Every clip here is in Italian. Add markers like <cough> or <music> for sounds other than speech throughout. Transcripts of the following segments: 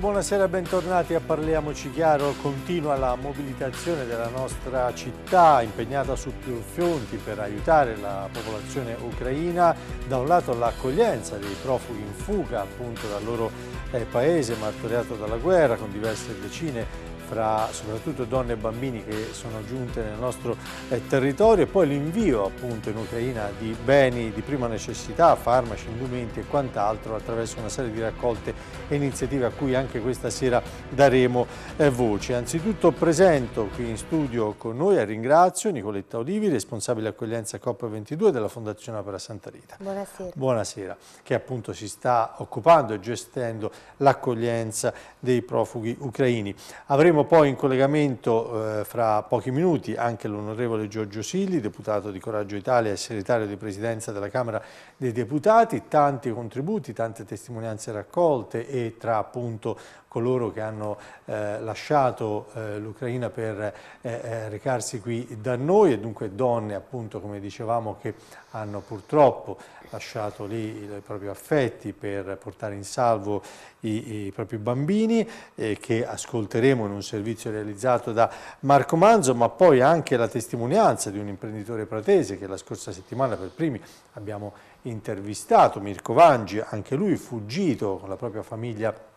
buonasera e bentornati a Parliamoci Chiaro. Continua la mobilitazione della nostra città impegnata su più fronti per aiutare la popolazione ucraina. Da un lato l'accoglienza dei profughi in fuga appunto dal loro eh, paese martoriato dalla guerra con diverse decine fra soprattutto donne e bambini che sono giunte nel nostro eh, territorio e poi l'invio appunto in Ucraina di beni di prima necessità, farmaci, indumenti e quant'altro attraverso una serie di raccolte e iniziative a cui anche questa sera daremo eh, voce. Anzitutto presento qui in studio con noi e ringrazio Nicoletta Olivi, responsabile accoglienza COP22 della Fondazione Opera Santa Rita. Buonasera. Buonasera, che appunto si sta occupando e gestendo l'accoglienza dei profughi ucraini. Avremo Avremo poi in collegamento eh, fra pochi minuti anche l'onorevole Giorgio Silli, deputato di Coraggio Italia e segretario di presidenza della Camera dei Deputati, tanti contributi, tante testimonianze raccolte e tra appunto coloro che hanno eh, lasciato eh, l'Ucraina per eh, eh, recarsi qui da noi. E dunque donne appunto come dicevamo che hanno purtroppo lasciato lì i propri affetti per portare in salvo i, i propri bambini eh, che ascolteremo in un servizio realizzato da Marco Manzo, ma poi anche la testimonianza di un imprenditore pratese che la scorsa settimana per primi abbiamo intervistato, Mirko Vangi, anche lui fuggito con la propria famiglia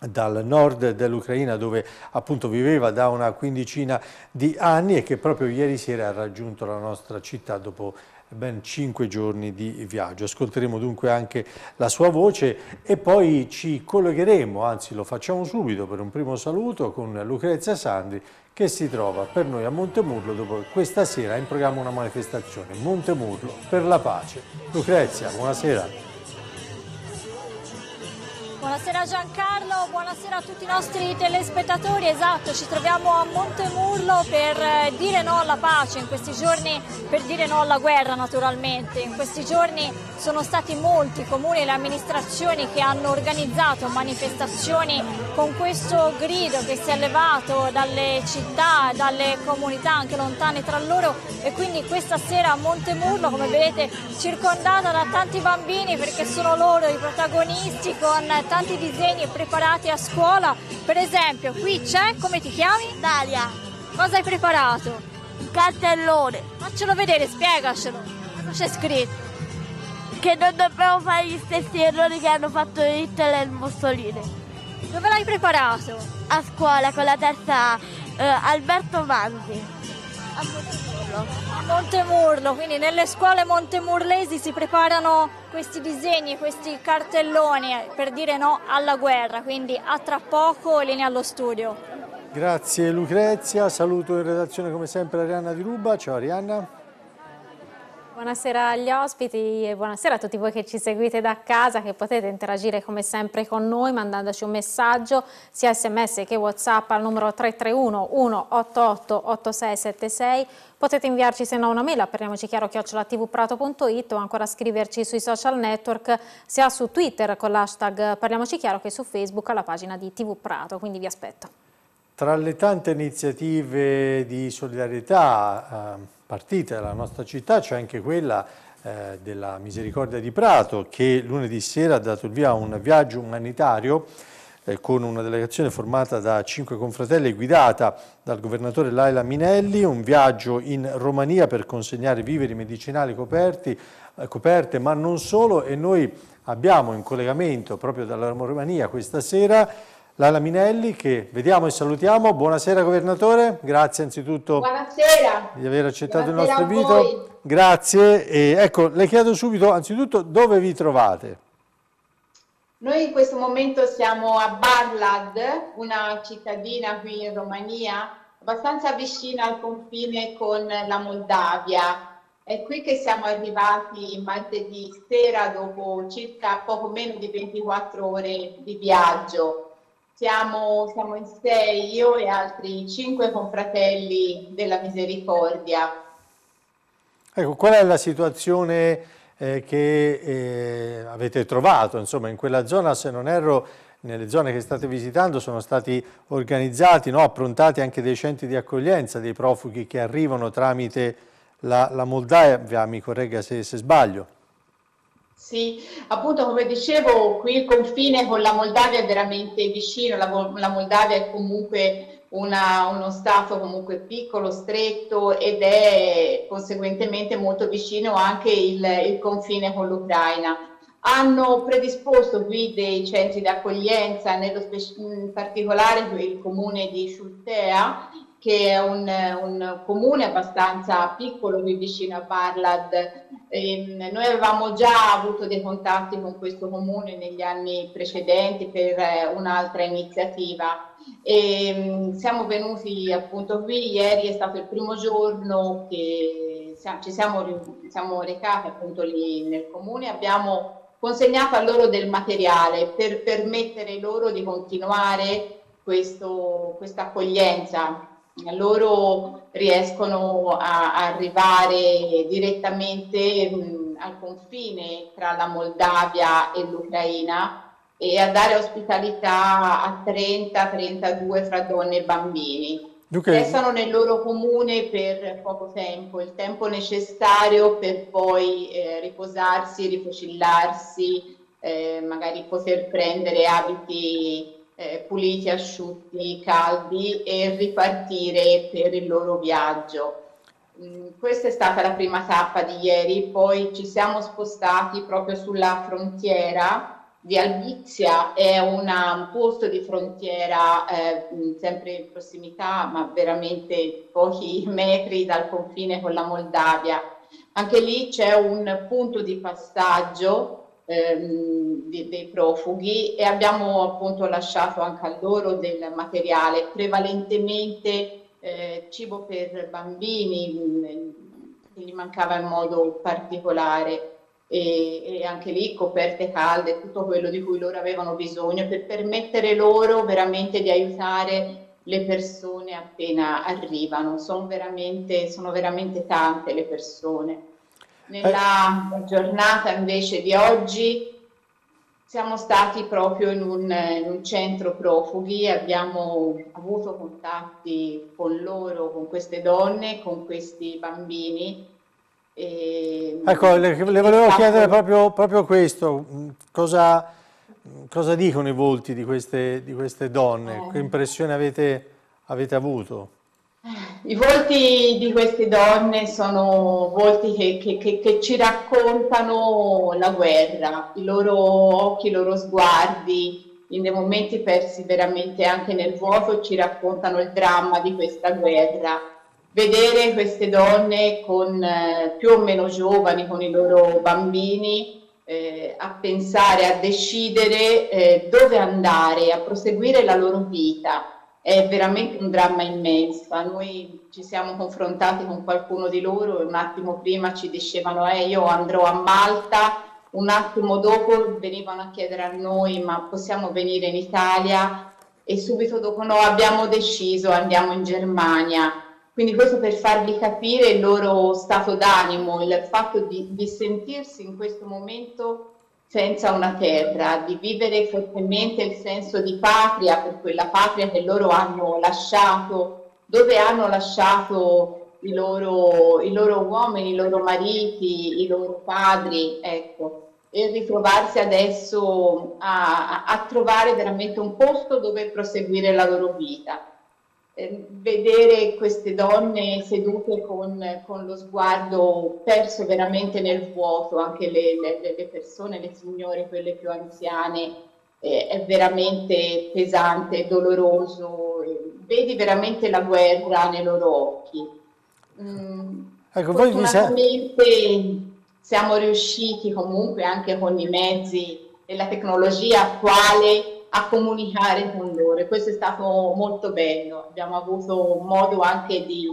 dal nord dell'Ucraina dove appunto viveva da una quindicina di anni e che proprio ieri sera ha raggiunto la nostra città dopo ben cinque giorni di viaggio. Ascolteremo dunque anche la sua voce e poi ci collegheremo, anzi lo facciamo subito per un primo saluto con Lucrezia Sandri che si trova per noi a Montemurlo dove questa sera in programma una manifestazione, Montemurlo per la pace. Lucrezia, buonasera. Buonasera Giancarlo, buonasera a tutti i nostri telespettatori. Esatto, ci troviamo a Montemurlo per eh, dire no alla pace in questi giorni, per dire no alla guerra naturalmente. In questi giorni sono stati molti comuni e le amministrazioni che hanno organizzato manifestazioni con questo grido che si è levato dalle città, dalle comunità anche lontane tra loro e quindi questa sera a Montemurlo, come vedete, circondata da tanti bambini perché sono loro i protagonisti con tanti disegni preparati a scuola. Per esempio, qui c'è, come ti chiami? Dalia. Cosa hai preparato? Un cartellone. Faccelo vedere, spiegacelo. Cosa c'è scritto? Che non dobbiamo fare gli stessi errori che hanno fatto Hitler e Mussolini. Dove l'hai preparato? A scuola con la terza eh, Alberto Manzi. A Montemurlo. Montemurlo, quindi nelle scuole montemurlesi si preparano questi disegni, questi cartelloni per dire no alla guerra, quindi a tra poco linea allo studio. Grazie Lucrezia, saluto in redazione come sempre Arianna Di Ruba, ciao Arianna. Buonasera agli ospiti e buonasera a tutti voi che ci seguite da casa, che potete interagire come sempre con noi mandandoci un messaggio sia sms che whatsapp al numero 331 188 8676 potete inviarci se no una mail a parliamocichiaro.tvprato.it o ancora scriverci sui social network sia su Twitter con l'hashtag Parliamoci Chiaro che su Facebook alla pagina di TV Prato, quindi vi aspetto. Tra le tante iniziative di solidarietà eh, partite dalla nostra città c'è anche quella eh, della Misericordia di Prato che lunedì sera ha dato il via a un viaggio umanitario eh, con una delegazione formata da cinque confratelli guidata dal governatore Laila Minelli, un viaggio in Romania per consegnare viveri medicinali coperti, eh, coperte ma non solo. E noi abbiamo in collegamento proprio dalla Romania questa sera Lala Minelli che vediamo e salutiamo. Buonasera Governatore, grazie anzitutto Buonasera. di aver accettato Buonasera il nostro invito. Grazie e ecco, le chiedo subito anzitutto dove vi trovate? Noi in questo momento siamo a Barlad, una cittadina qui in Romania, abbastanza vicina al confine con la Moldavia. È qui che siamo arrivati martedì sera dopo circa poco meno di 24 ore di viaggio. Siamo, siamo in sei, io e altri cinque confratelli della Misericordia. Ecco, qual è la situazione eh, che eh, avete trovato? Insomma, in quella zona, se non erro, nelle zone che state visitando sono stati organizzati, no, approntati anche dei centri di accoglienza dei profughi che arrivano tramite la, la Moldavia, mi corregga se, se sbaglio. Sì, appunto come dicevo, qui il confine con la Moldavia è veramente vicino, la, la Moldavia è comunque una, uno Stato comunque piccolo, stretto edd è conseguentemente molto vicino anche il, il confine con l'Ucraina. Hanno predisposto qui dei centri di accoglienza, nello in particolare il comune di Sciultea, che è un, un, comune abbastanza piccolo qui vicino a Barlad. E ehm, noi avevamo già avuto dei contatti con questo comune negli anni precedenti per eh, un'altra iniziativa. E ehm, siamo venuti appunto qui, ieri è stato il primo giorno che ci siamo, siamo recati appunto lì nel comune, abbiamo consegnato a loro del materiale per permettere loro di continuare questa accoglienza loro riescono a, arrivare direttamente mh, al confine tra la Moldavia e l'Ucraina e a dare ospitalità a 30-32 fra donne e bambini. Okay. Restano nel loro comune per poco tempo, il tempo necessario per poi eh, riposarsi, rifocillarsi, eh, magari poter prendere abiti eh, puliti, asciutti, caldi e ripartire per il loro viaggio. Mm, questa è stata la prima tappa di ieri, poi ci siamo spostati proprio sulla frontiera di Albizia, è un posto di frontiera eh, sempre in prossimità, ma veramente pochi <laughs> metri dal confine con la Moldavia. Anche lì c'è un punto di passaggio ehm, dei profughi e abbiamo appunto lasciato anche a loro del materiale, prevalentemente eh, cibo per bambini, che gli mancava in modo particolare. E, e, anche lì coperte calde, tutto quello di cui loro avevano bisogno per permettere loro veramente di aiutare le persone appena arrivano. Sono veramente, sono veramente tante le persone. Nella giornata invece di oggi siamo stati proprio in un, in un centro profughi, abbiamo avuto contatti con loro, con queste donne, con questi bambini. E ecco, le, le volevo stato... chiedere proprio, proprio questo, cosa, cosa, dicono i volti di queste, di queste donne? Eh. Che impressione avete, avete avuto? I volti di queste donne sono volti che, che, che, che, ci raccontano la guerra, i loro occhi, i loro sguardi, in dei momenti persi veramente anche nel vuoto, ci raccontano il dramma di questa guerra. Vedere queste donne con, eh, più o meno giovani, con i loro bambini, eh, a pensare, a decidere eh, dove andare, a proseguire la loro vita è veramente un dramma immenso. Noi ci siamo confrontati con qualcuno di loro e un attimo prima ci dicevano eh, io andrò a Malta, un attimo dopo venivano a chiedere a noi ma possiamo venire in Italia e subito dopo no abbiamo deciso andiamo in Germania. Quindi questo per farvi capire il loro stato d'animo, il fatto di, di sentirsi in questo momento senza una terra, di vivere fortemente il senso di patria per quella patria che loro hanno lasciato, dove hanno lasciato i loro, i loro uomini, i loro mariti, i loro padri, ecco, e ritrovarsi adesso a, a trovare veramente un posto dove proseguire la loro vita. Eh, vedere queste donne sedute con, con, lo sguardo perso veramente nel vuoto, anche le, le, le persone, le signore, quelle più anziane, eh, è veramente pesante, doloroso, vedi veramente la guerra nei loro occhi. Mm, ecco, fortunatamente siamo riusciti comunque anche con i mezzi e la tecnologia attuale a comunicare con loro e questo è stato molto bello. Abbiamo avuto modo anche di,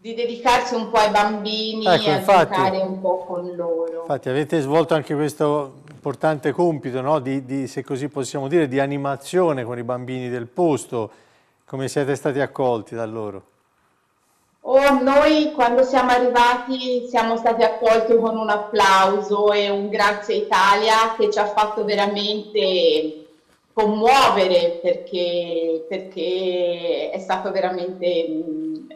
di dedicarsi un po' ai bambini ecco, e a giocare un po' con loro. Infatti avete svolto anche questo importante compito, no? di, di, se così possiamo dire, di animazione con i bambini del posto. Come siete stati accolti da loro? Oh, noi quando siamo arrivati siamo stati accolti con un applauso e un grazie Italia che ci ha fatto veramente commuovere perché, perché è stato veramente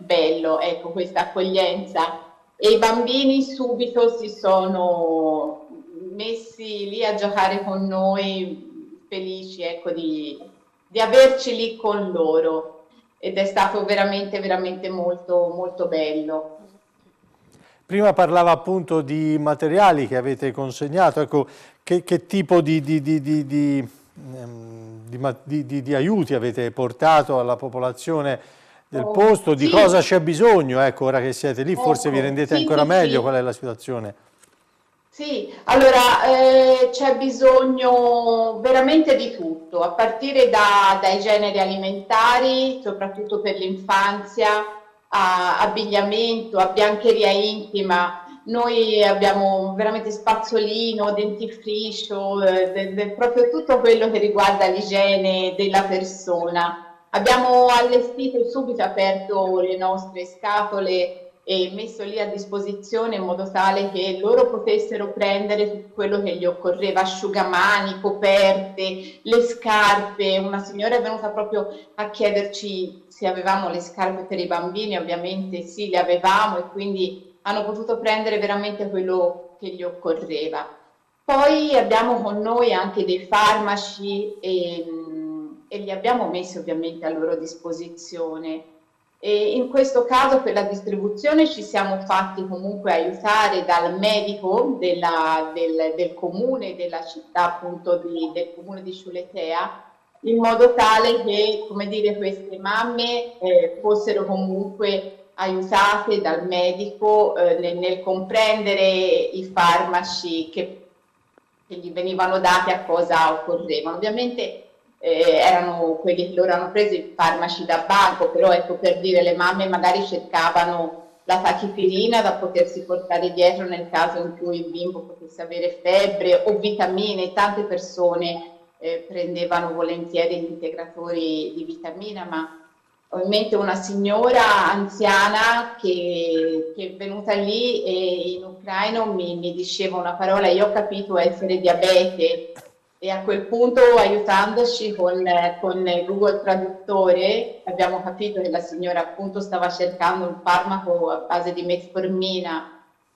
bello ecco, questa accoglienza. E i bambini subito si sono messi lì a giocare con noi, felici ecco, di, di averci lì con loro. Ed è stato veramente, veramente molto, molto bello. Prima parlava appunto di materiali che avete consegnato, ecco, che, che tipo di, di, di, ehm, di, aiuti avete portato alla popolazione del posto, di sì. cosa c'è bisogno, ecco, ora che siete lì, forse vi rendete sì, ancora sì, meglio? Qual è la situazione. Sì, allora eh, c'è bisogno veramente di tutto, a partire da, dai generi alimentari, soprattutto per l'infanzia, abbigliamento, a biancheria intima, noi abbiamo veramente spazzolino, dentifricio, eh, de, de, proprio tutto quello che riguarda l'igiene della persona. Abbiamo allestito e subito aperto le nostre scatole e messo lì a disposizione in modo tale che loro potessero prendere tutto quello che gli occorreva, asciugamani, coperte, le scarpe. Una signora è venuta proprio a chiederci se avevamo le scarpe per i bambini, ovviamente sì, le avevamo e quindi hanno potuto prendere veramente quello che gli occorreva. Poi abbiamo con noi anche dei farmaci e, e li abbiamo messi ovviamente a loro disposizione. E in questo caso per la distribuzione ci siamo fatti comunque aiutare dal medico della, del, del, comune, della città appunto di, del comune di Ciuletea, in modo tale che dire, queste mamme eh, fossero comunque aiutate dal medico eh, nel, nel, comprendere i farmaci che, che, gli venivano dati a cosa occorrevano. Ovviamente eh, erano quelli che loro hanno preso i farmaci da banco, però ecco per dire le mamme magari cercavano la tachipirina da potersi portare dietro nel caso in cui il bimbo potesse avere febbre o vitamine, tante persone eh, prendevano volentieri gli integratori di vitamina, ma ho in mente una signora anziana che, che, è venuta lì e in ucraino mi, mi, diceva una parola, io ho capito essere diabete e a quel punto aiutandoci con, con Google Traduttore abbiamo capito che la signora appunto stava cercando un farmaco a base di metformina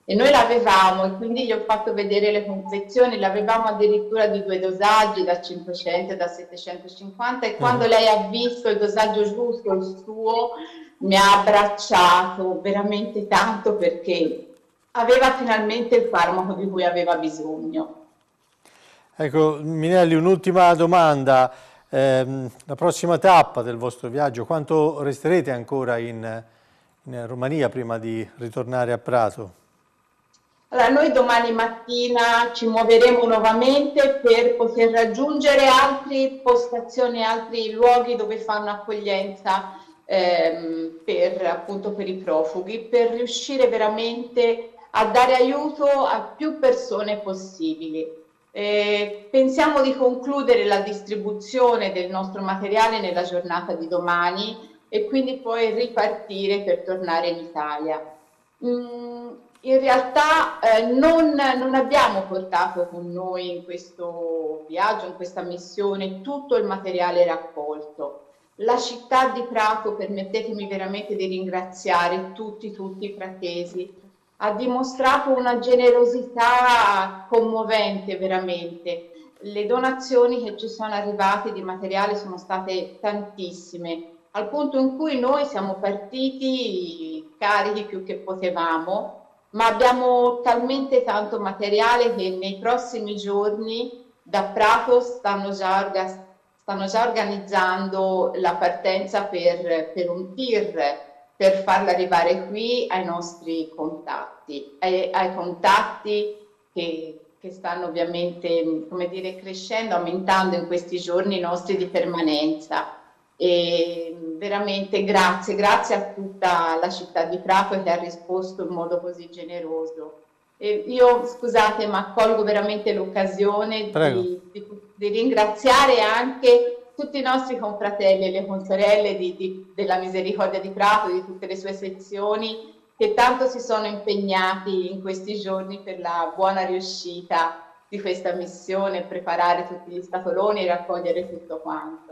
e noi l'avevamo e quindi gli ho fatto vedere le confezioni, l'avevamo addirittura di due dosaggi, da 500 e da 750 e quando uh-huh. lei ha visto il dosaggio giusto, il suo, mi ha abbracciato veramente tanto perché aveva finalmente il farmaco di cui aveva bisogno. Ecco, Minelli, un'ultima domanda. Eh, la prossima tappa del vostro viaggio, quanto resterete ancora in, in Romania prima di ritornare a Prato? Allora, noi domani mattina ci muoveremo nuovamente per poter raggiungere altre postazioni, altri luoghi dove fanno accoglienza ehm, per, appunto, per i profughi, per riuscire veramente a dare aiuto a più persone possibili. Eh, pensiamo di concludere la distribuzione del nostro materiale nella giornata di domani e quindi poi ripartire per tornare in Italia. Mm, in realtà eh, non, non, abbiamo portato con noi in questo viaggio, in questa missione, tutto il materiale raccolto. La città di Prato, permettetemi veramente di ringraziare tutti, tutti i pratesi, ha dimostrato una generosità commovente veramente. Le donazioni che ci sono arrivate di materiale sono state tantissime, al punto in cui noi siamo partiti carichi più che potevamo ma abbiamo talmente tanto materiale che nei prossimi giorni da Prato stanno già, stanno già organizzando la partenza per, per, un tir per farla arrivare qui ai nostri contatti, ai, ai contatti che, che stanno ovviamente come dire, crescendo, aumentando in questi giorni nostri di permanenza. E veramente grazie, grazie a tutta la città di Prato che ha risposto in modo così generoso. E io scusate, ma colgo veramente l'occasione di, di, di, ringraziare anche tutti i nostri confratelli e le consorelle di, di, della Misericordia di Prato, di tutte le sue sezioni, che tanto si sono impegnati in questi giorni per la buona riuscita di questa missione, preparare tutti gli scatoloni e raccogliere tutto quanto.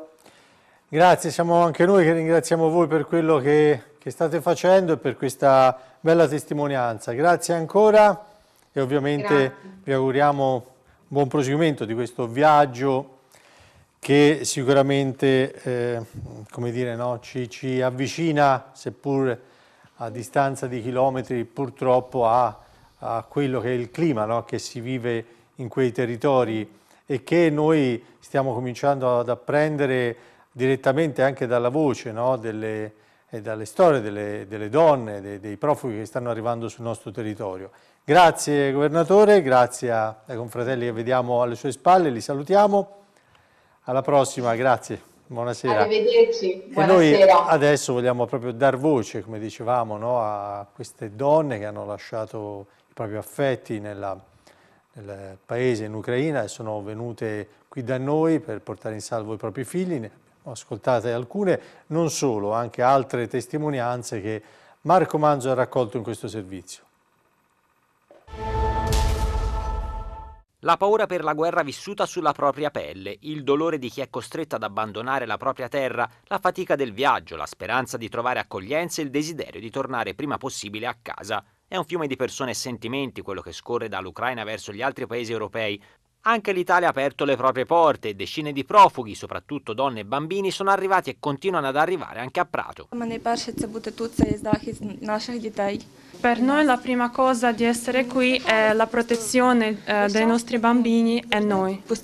Grazie, siamo anche noi che ringraziamo voi per quello che, che state facendo e per questa bella testimonianza. Grazie ancora e ovviamente Grazie. vi auguriamo buon proseguimento di questo viaggio che sicuramente eh, come dire, no, ci, ci, avvicina, seppur a distanza di chilometri, purtroppo a, a quello che è il clima no, che si vive in quei territori e che noi stiamo cominciando ad apprendere direttamente anche dalla voce no, delle, e dalle storie delle, delle donne, dei, dei profughi che stanno arrivando sul nostro territorio. Grazie Governatore, grazie ai confratelli che vediamo alle sue spalle, li salutiamo. Alla prossima, grazie. Buonasera. Arrivederci. Buonasera. E noi adesso vogliamo proprio dar voce, come dicevamo, no, a queste donne che hanno lasciato i propri affetti nella, nel paese, in Ucraina, e sono venute qui da noi per portare in salvo i propri figli. Ascoltate alcune, non solo, anche altre testimonianze che Marco Manzo ha raccolto in questo servizio. La paura per la guerra vissuta sulla propria pelle, il dolore di chi è costretto ad abbandonare la propria terra, la fatica del viaggio, la speranza di trovare accoglienza e il desiderio di tornare prima possibile a casa. È un fiume di persone e sentimenti quello che scorre dall'Ucraina verso gli altri paesi europei, anche l'Italia ha aperto le proprie porte e decine di profughi, soprattutto donne e bambini, sono arrivati e continuano ad arrivare anche a Prato. Per noi la prima cosa di essere qui è la protezione eh, dei nostri bambini e noi. Uh,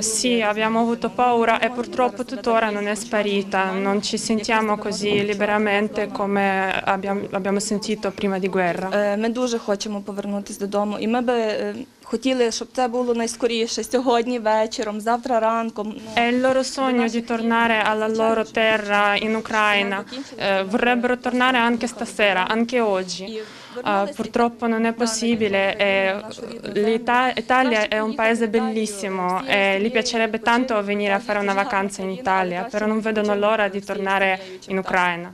sì, abbiamo avuto paura e purtroppo tuttora non è sparita. Non ci sentiamo così liberamente come abbiamo, abbiamo sentito prima di guerra. Ми дуже хочемо повернутися додому, і ми би Хотіли, щоб це було найскоріше сьогодні вечором, завтра ранком. Loro sogno di tornare alla loro terra in Ucraina. Eh, vorrebbero tornare anche stasera, anche oggi. Uh, purtroppo non è possibile. L'Italia è un paese bellissimo e gli piacerebbe tanto venire a fare una vacanza in Italia, però non vedono l'ora di tornare in Ucraina.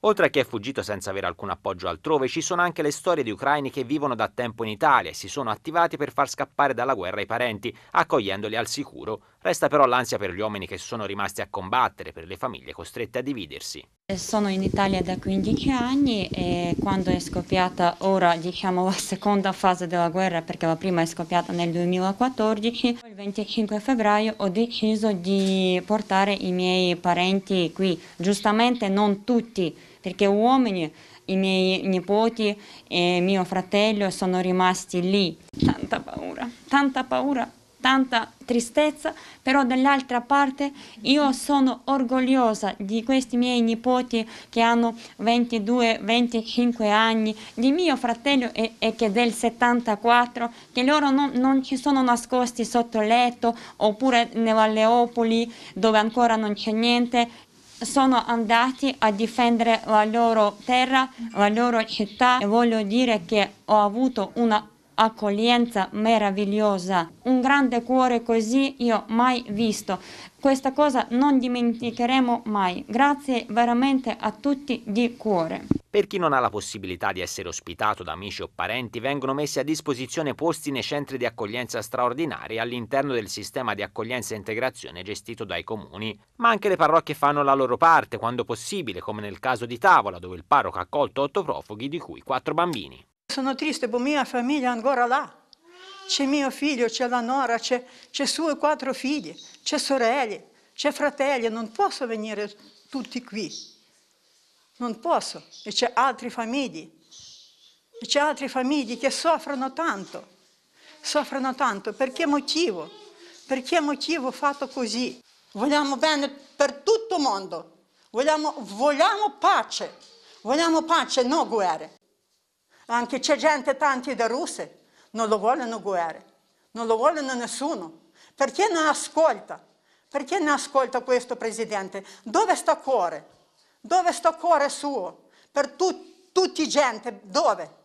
Oltre a chi è fuggito senza avere alcun appoggio altrove, ci sono anche le storie di ucraini che vivono da tempo in Italia e si sono attivati per far scappare dalla guerra i parenti, accogliendoli al sicuro. Resta però l'ansia per gli uomini che sono rimasti a combattere, per le famiglie costrette a dividersi. Sono in Italia da 15 anni e quando è scoppiata ora diciamo la seconda fase della guerra perché la prima è scoppiata nel 2014, il 25 febbraio ho deciso di portare i miei parenti qui, giustamente non tutti perché uomini i miei nipoti e mio fratello sono rimasti lì. Tanta paura, tanta paura tanta tristezza, però dall'altra parte io sono orgogliosa di questi miei nipoti che hanno 22-25 anni, di mio fratello e, e, che del 74, che loro non, non ci sono nascosti sotto letto oppure nella Leopoli dove ancora non c'è niente, sono andati a difendere la loro terra, la loro città. E voglio dire che ho avuto una accoglienza meravigliosa, un grande cuore così io mai visto. Questa cosa non dimenticheremo mai. Grazie veramente a tutti di cuore. Per chi non ha la possibilità di essere ospitato da amici o parenti, vengono messi a disposizione posti nei centri di accoglienza straordinari all'interno del sistema di accoglienza e integrazione gestito dai comuni. Ma anche le parrocchie fanno la loro parte, quando possibile, come nel caso di Tavola, dove il parroco ha accolto otto profughi, di cui quattro bambini. Sono triste perché mia famiglia è ancora là. C'è mio figlio, c'è la nora, c'è, c'è sue quattro figli, c'è sorelle, c'è fratelli, non posso venire tutti qui. Non posso. E c'è altre famiglie. E c'è altre famiglie che soffrono tanto. Soffrono tanto. Per che motivo? Per che motivo fatto così? Vogliamo bene per tutto il mondo. Vogliamo, vogliamo pace. Vogliamo pace, non guerre. Anche c'è gente, tanti da russe, non lo vogliono guerre, non lo vogliono nessuno. Perché non ascolta? Perché non ascolta questo presidente? Dove sta cuore? Dove sta cuore suo? Per tu, tutti gente, dove?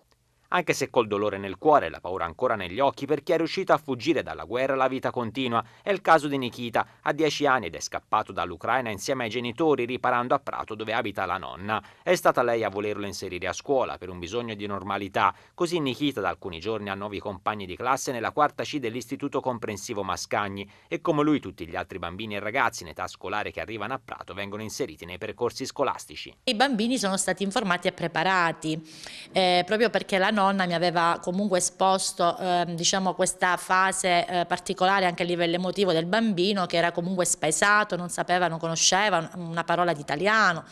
Anche se col dolore nel cuore e la paura ancora negli occhi per chi è riuscito a fuggire dalla guerra la vita continua, è il caso di Nikita, ha 10 anni ed è scappato dall'Ucraina insieme ai genitori riparando a Prato dove abita la nonna. È stata lei a volerlo inserire a scuola per un bisogno di normalità, così Nikita da alcuni giorni ha nuovi compagni di classe nella quarta C dell'Istituto Comprensivo Mascagni e come lui tutti gli altri bambini e ragazzi in età scolare che arrivano a Prato vengono inseriti nei percorsi scolastici. I bambini sono stati informati e preparati, eh, proprio perché la nonna nonna mi aveva comunque esposto eh, diciamo, questa fase eh, particolare anche a livello emotivo del bambino che era comunque spaesato, non sapeva, non conosceva una parola di italiano.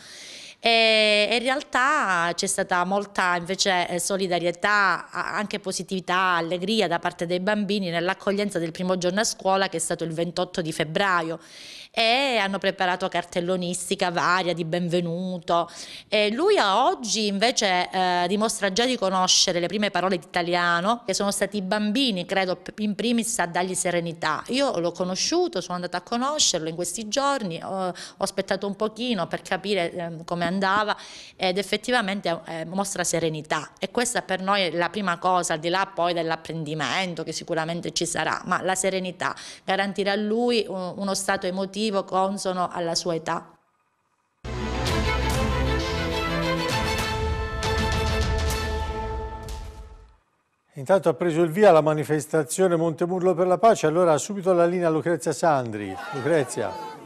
E in realtà c'è stata molta invece eh, solidarietà, anche positività, allegria da parte dei bambini nell'accoglienza del primo giorno a scuola che è stato il 28 di febbraio e hanno preparato cartellonistica varia di benvenuto. E lui a oggi invece eh, dimostra già di conoscere le prime parole di italiano, che sono stati i bambini, credo in primis a dargli serenità. Io l'ho conosciuto, sono andata a conoscerlo in questi giorni, ho, ho aspettato un pochino per capire eh, come andava ed effettivamente eh, mostra serenità e questa per noi è la prima cosa, al di là poi dell'apprendimento che sicuramente ci sarà, ma la serenità, garantire a lui uno stato emotivo motivo consono alla sua età. Intanto ha preso il via la manifestazione Montemurlo per la pace, allora subito la linea Lucrezia Sandri. Lucrezia.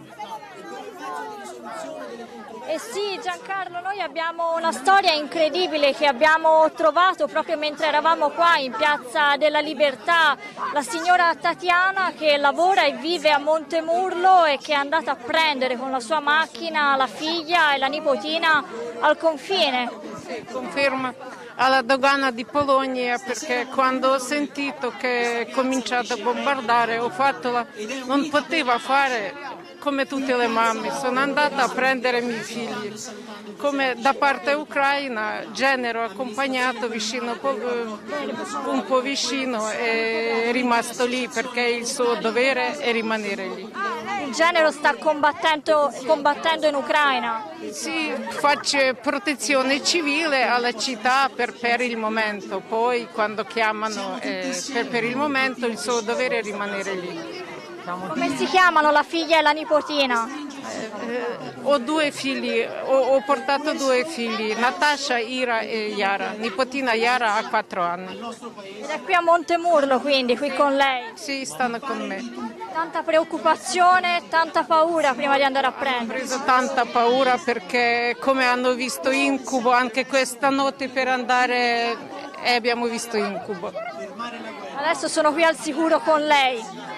Eh sì Giancarlo, noi abbiamo una storia incredibile che abbiamo trovato proprio mentre eravamo qua in Piazza della Libertà, la signora Tatiana che lavora e vive a Montemurlo e che è andata a prendere con la sua macchina la figlia e la nipotina al confine. Sì, conferma alla dogana di Polonia perché quando ho sentito che è cominciato a bombardare ho fatto la... non poteva fare come tutte le mamme, sono andata a prendere i miei figli. Come da parte ucraina, genero accompagnato vicino, un po' vicino è rimasto lì perché il suo dovere è rimanere lì. Il genero sta combattendo, combattendo in Ucraina? Sì, faccio protezione civile alla città per, per il momento, poi quando chiamano eh, per, per il momento il suo dovere è rimanere lì. Come si chiamano la figlia e la nipotina? Eh, ho due figli, ho, ho, portato due figli, Natasha, Ira e Yara. Nipotina Yara ha quattro anni. Ed è qui a Montemurlo quindi, qui con lei? Sì, stanno con me. Tanta preoccupazione, tanta paura prima di andare a prendere? Ho preso tanta paura perché come hanno visto incubo anche questa notte per andare eh, abbiamo visto incubo. Adesso sono qui al sicuro con lei.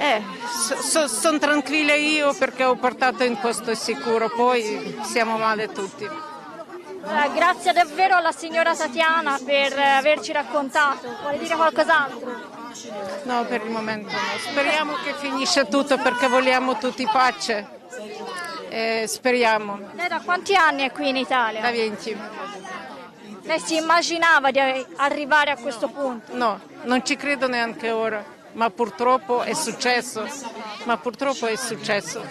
Eh, so, so, sono tranquilla io perché ho portato in posto sicuro, poi siamo male tutti. Eh, grazie davvero alla signora Tatiana per averci raccontato. Vuole dire qualcos'altro? No, per il momento no. Speriamo che finisce tutto perché vogliamo tutti pace. Eh, speriamo. Lei da quanti anni è qui in Italia? Da 20. Lei si immaginava di arrivare a questo punto? No, non ci credo neanche ora ma purtroppo è successo, ma purtroppo è successo.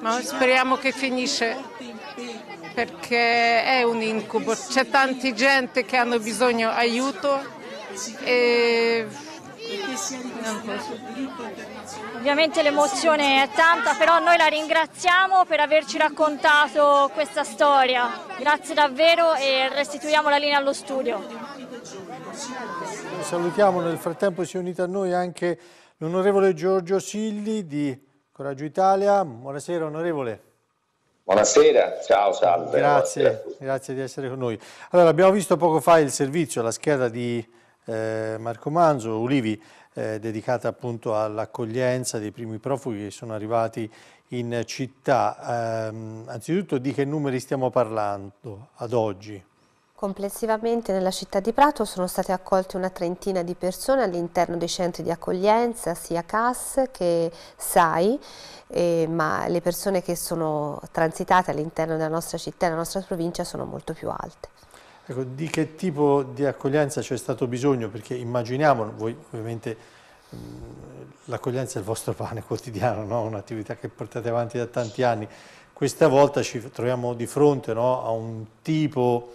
Ma speriamo che finisce perché è un incubo, c'è tanta gente che hanno bisogno di aiuto e. Ovviamente l'emozione è tanta, però noi la ringraziamo per averci raccontato questa storia. Grazie davvero e restituiamo la linea allo studio. Salutiamo, nel frattempo si è unito a noi anche l'onorevole Giorgio Silli di Coraggio Italia. Buonasera onorevole. Buonasera, ciao, salve. Grazie, grazie di essere con noi. Allora, abbiamo visto poco fa il servizio, la scheda di eh, Marco Manzo, Ulivi, eh, dedicata appunto all'accoglienza dei primi profughi che sono arrivati in città. Eh, anzitutto di che numeri stiamo parlando ad oggi? Complessivamente nella città di Prato sono state accolte una trentina di persone all'interno dei centri di accoglienza, sia CAS che SAI, eh, ma le persone che sono transitate all'interno della nostra città e della nostra provincia sono molto più alte. Ecco, di che tipo di accoglienza c'è stato bisogno? Perché immaginiamo, voi ovviamente l'accoglienza è il vostro pane <laughs> quotidiano, no? un'attività che portate avanti da tanti anni, questa volta ci troviamo di fronte no? a un tipo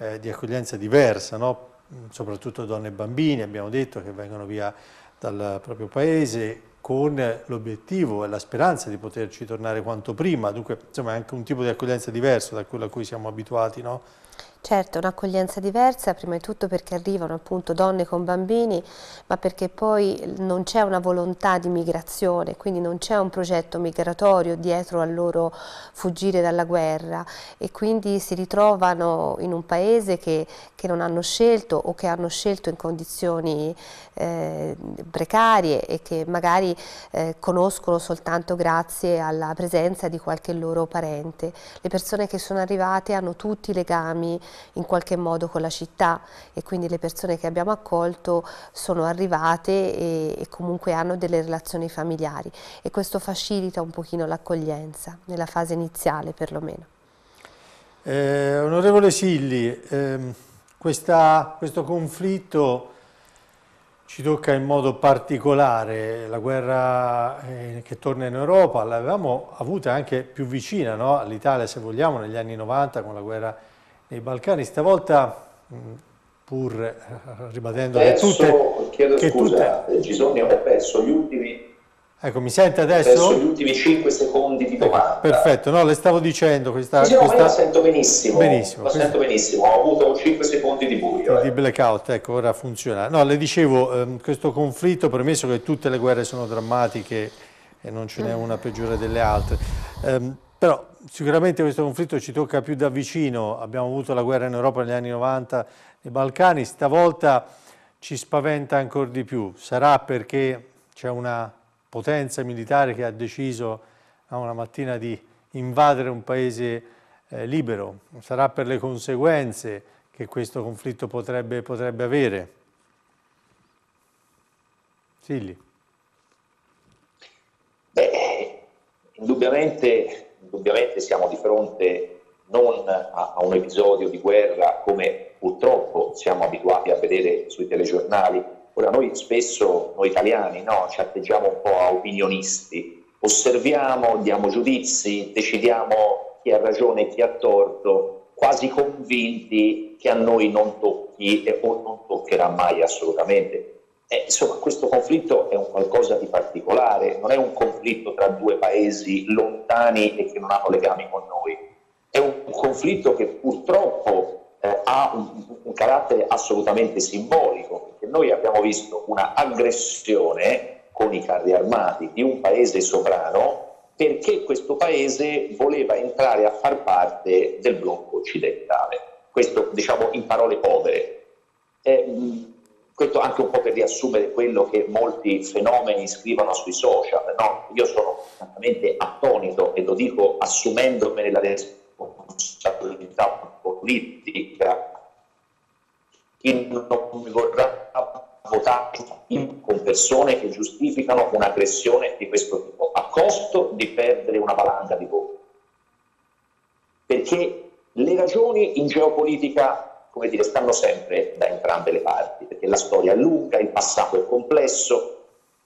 eh, di accoglienza diversa, no? soprattutto donne e bambini, abbiamo detto che vengono via dal proprio paese con l'obiettivo e la speranza di poterci tornare quanto prima, dunque insomma è anche un tipo di accoglienza diverso da quello a cui siamo abituati, no? Certo, un'accoglienza diversa, prima di tutto perché arrivano appunto donne con bambini, ma perché poi non c'è una volontà di migrazione, quindi non c'è un progetto migratorio dietro al loro fuggire dalla guerra e quindi si ritrovano in un paese che, che non hanno scelto o che hanno scelto in condizioni eh, precarie e che magari eh, conoscono soltanto grazie alla presenza di qualche loro parente. Le persone che sono arrivate hanno tutti legami in qualche modo con la città e quindi le persone che abbiamo accolto sono arrivate e, e comunque hanno delle relazioni familiari e questo facilita un pochino l'accoglienza, nella fase iniziale perlomeno. Eh, onorevole Silli, ehm, questa, questo conflitto ci tocca in modo particolare, la guerra eh, che torna in Europa l'avevamo avuta anche più vicina no? all'Italia se vogliamo negli anni 90 con la guerra nei Balcani. Stavolta, pur eh, ribadendo perso, che tutte... Chiedo che scusa, tutte... Gisoni, ho perso gli ultimi... Ecco, mi sente adesso? Ho perso gli ultimi 5 secondi di domanda. Ecco, perfetto, no, le stavo dicendo questa... Sì, no, questa... la sento benissimo, benissimo la questa... sento benissimo, ho avuto 5 secondi di buio. Di eh. blackout, ecco, ora funziona. No, le dicevo, ehm, questo conflitto, premesso che tutte le guerre sono drammatiche e non ce n'è una peggiore delle altre, ehm, però sicuramente questo conflitto ci tocca più da vicino, abbiamo avuto la guerra in Europa negli anni 90 nei Balcani, stavolta ci spaventa ancora di più, sarà perché c'è una potenza militare che ha deciso una mattina di invadere un paese eh, libero, sarà per le conseguenze che questo conflitto potrebbe, potrebbe avere. Silli. Beh, indubbiamente indubbiamente siamo di fronte non a, a, un episodio di guerra come purtroppo siamo abituati a vedere sui telegiornali. Ora noi spesso, noi italiani, no, ci atteggiamo un po' a opinionisti, osserviamo, diamo giudizi, decidiamo chi ha ragione e chi ha torto, quasi convinti che a noi non tocchi o non toccherà mai assolutamente. Eh, insomma, questo conflitto è un qualcosa di particolare, non è un conflitto tra due paesi lontani e che non hanno legami con noi, è un conflitto che purtroppo eh, ha un, un, carattere assolutamente simbolico, perché noi abbiamo visto una aggressione con i carri armati di un paese sovrano perché questo paese voleva entrare a far parte del blocco occidentale. Questo diciamo in parole povere. Eh, questo anche un po' per riassumere quello che molti fenomeni scrivono sui social. No? Io sono francamente attonito e lo dico assumendomene la responsabilità politica. Chi non mi vorrà votare con persone che giustificano un'aggressione di questo tipo a costo di perdere una valanga di voti. Perché le ragioni in geopolitica come dire, stanno sempre da entrambe le parti, perché la storia è lunga, il passato è complesso.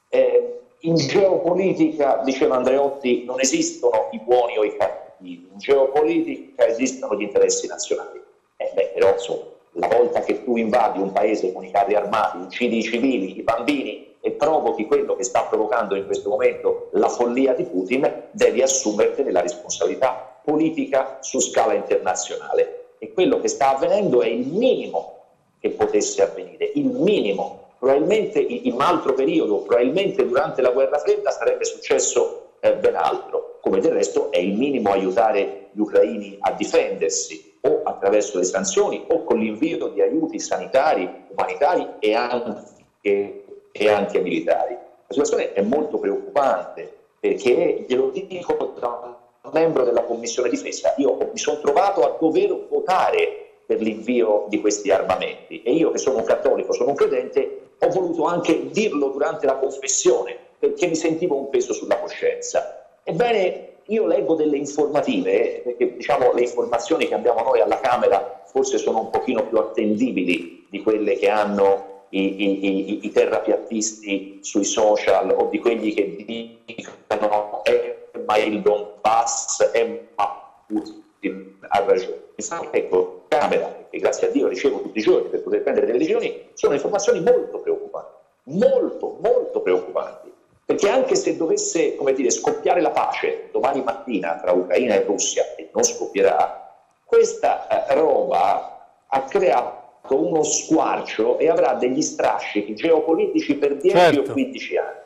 Eh, in geopolitica, diceva Andreotti, non esistono i buoni o i cattivi, in geopolitica esistono gli interessi nazionali. Eh beh, però insomma, la volta che tu invadi un paese con i carri armati, uccidi i civili, i bambini e provochi quello che sta provocando in questo momento la follia di Putin, devi assumertene la responsabilità politica su scala internazionale e quello che sta avvenendo è il minimo che potesse avvenire, il minimo. Probabilmente in un altro periodo, probabilmente durante la guerra fredda sarebbe successo eh, ben altro, come del resto è il minimo aiutare gli ucraini a difendersi o attraverso le sanzioni o con l'invio di aiuti sanitari, umanitari e anche, e anche militari. La situazione è molto preoccupante perché, glielo dico da membro della Commissione Difesa, io mi sono trovato a dover votare per l'invio di questi armamenti e io che sono un cattolico, sono un credente, ho voluto anche dirlo durante la confessione perché mi sentivo un peso sulla coscienza. Ebbene, io leggo delle informative, perché diciamo le informazioni che abbiamo noi alla Camera forse sono un pochino più attendibili di quelle che hanno i, i, i, i terrapiattisti sui social o di quelli che dicono eh, ma il Donbass è ma Putin ha ragione. Ecco, Camera, che grazie a Dio ricevo tutti i giorni per poter prendere delle decisioni, sono informazioni molto preoccupanti, molto, molto preoccupanti. Perché anche se dovesse, come dire, scoppiare la pace domani mattina tra Ucraina e Russia, e non scoppierà, questa eh, roba ha creato uno squarcio e avrà degli strascichi geopolitici per 10 Certo. o 15 anni.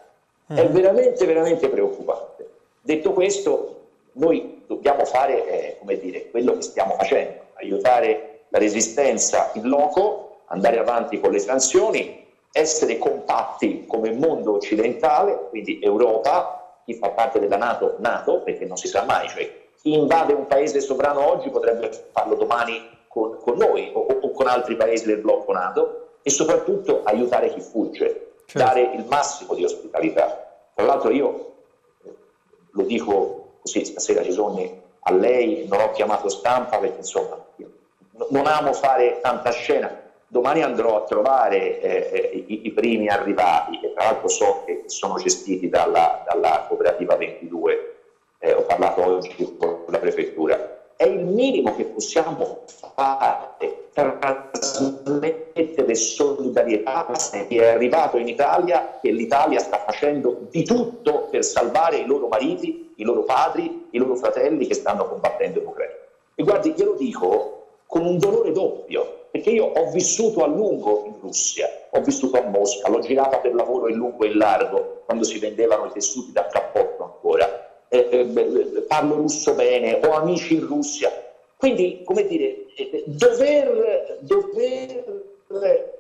È veramente, veramente preoccupante. Detto questo, noi dobbiamo fare, eh, come dire, quello che stiamo facendo, aiutare la resistenza in loco, andare avanti con le sanzioni, essere compatti come mondo occidentale, quindi Europa, chi fa parte della Nato, Nato, perché non si sa mai, cioè chi invade un paese sovrano oggi potrebbe farlo domani con, con noi o, o con altri paesi del blocco Nato e soprattutto aiutare chi fugge, Certo. dare il massimo di ospitalità. Tra l'altro io lo dico così, stasera Cisoni a lei, non ho chiamato stampa perché insomma non amo fare tanta scena. Domani andrò a trovare eh, eh, i, i primi arrivati, che tra l'altro so che sono gestiti dalla, dalla cooperativa 22, eh, ho parlato oggi con la prefettura. È il minimo che possiamo fare, trasmettere solidarietà a chi è arrivato in Italia, che l'Italia sta facendo di tutto per salvare i loro mariti, i loro padri, i loro fratelli che stanno combattendo in Ucraina. E guardi, glielo dico con un dolore doppio, perché io ho vissuto a lungo in Russia, ho vissuto a Mosca, l'ho girata per lavoro in lungo e in largo, quando si vendevano i tessuti da cappotto ancora. Eh, eh, parlo russo bene, ho amici in Russia. Quindi, come dire, dover, dover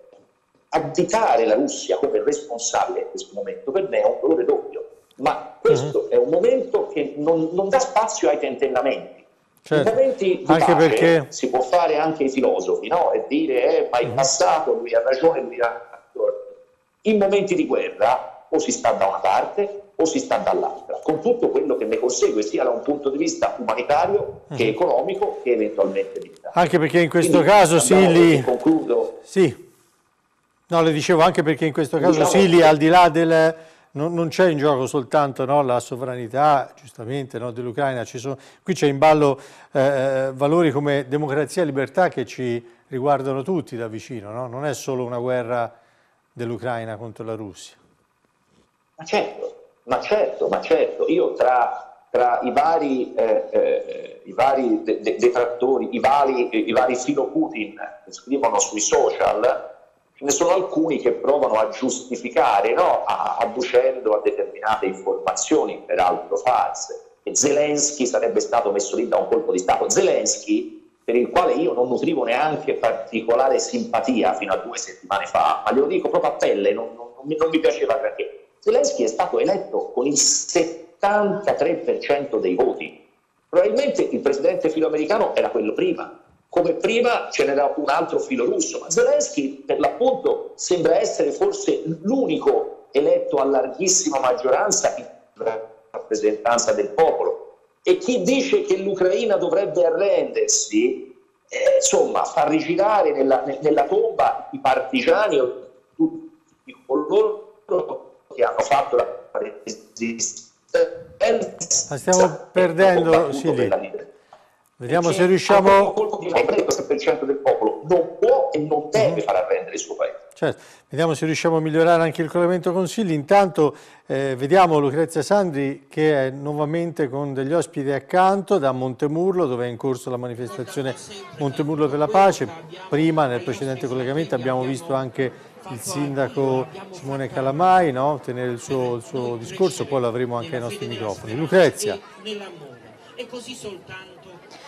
additare la Russia come responsabile in questo momento per me è un dolore doppio. Ma questo è un momento che non, non dà spazio ai tentennamenti. Certo. Momenti Anche perché- si può fare anche i filosofi, no? E dire, eh, ma in passato lui ha ragione, lui ha torto. In momenti di guerra o si sta da una parte o si sta dall'altra, con tutto quello che ne consegue, sia da un punto di vista umanitario che economico che eventualmente militare. Anche perché in questo Quindi caso Sili... Concludo. Sì. No, le dicevo anche perché in questo caso Diciamo- Sili, al di là del... Non, non c'è in gioco soltanto no, la sovranità, giustamente, no, dell'Ucraina, ci sono- qui c'è in ballo eh, valori come democrazia e libertà che ci riguardano tutti da vicino, no? non è solo una guerra dell'Ucraina contro la Russia. Ma certo, ma certo, ma certo. Io tra, tra i vari, eh, eh, i vari de- de- detrattori, i vari, i vari filo Putin che scrivono sui social, ce ne sono alcuni che provano a giustificare, no? adducendo a determinate informazioni, peraltro false, che Zelensky sarebbe stato messo lì da un colpo di Stato. Zelensky, per il quale io non nutrivo neanche particolare simpatia fino a due settimane fa, ma glielo dico proprio a pelle, non, non- non mi, non mi piaceva perché Zelensky è stato eletto con il 73% dei voti. Probabilmente il presidente filoamericano era quello prima, come prima ce n'era un altro filo russo, ma Zelensky per l'appunto sembra essere forse l'unico eletto a larghissima maggioranza in rappresentanza del popolo. E chi dice che l'Ucraina dovrebbe arrendersi, eh, insomma, fa rigirare nella, ne- nella tomba i partigiani o tutti coloro che hanno fatto la resistenza. Ma stiamo perdendo, Sili. Vediamo se riusciamo... Il 3% del popolo non può e non deve far arrendere il suo paese. Certo, vediamo se riusciamo a migliorare anche il collegamento con Sili. Intanto eh, vediamo Lucrezia Sandri che è nuovamente con degli ospiti accanto da Montemurlo dove è in corso la manifestazione Montemurlo per la pace. Prima nel precedente collegamento abbiamo visto anche il sindaco Simone Calamai no? tenere il suo, il suo discorso, poi lo avremo anche ai nostri microfoni. Lucrezia. E così soltanto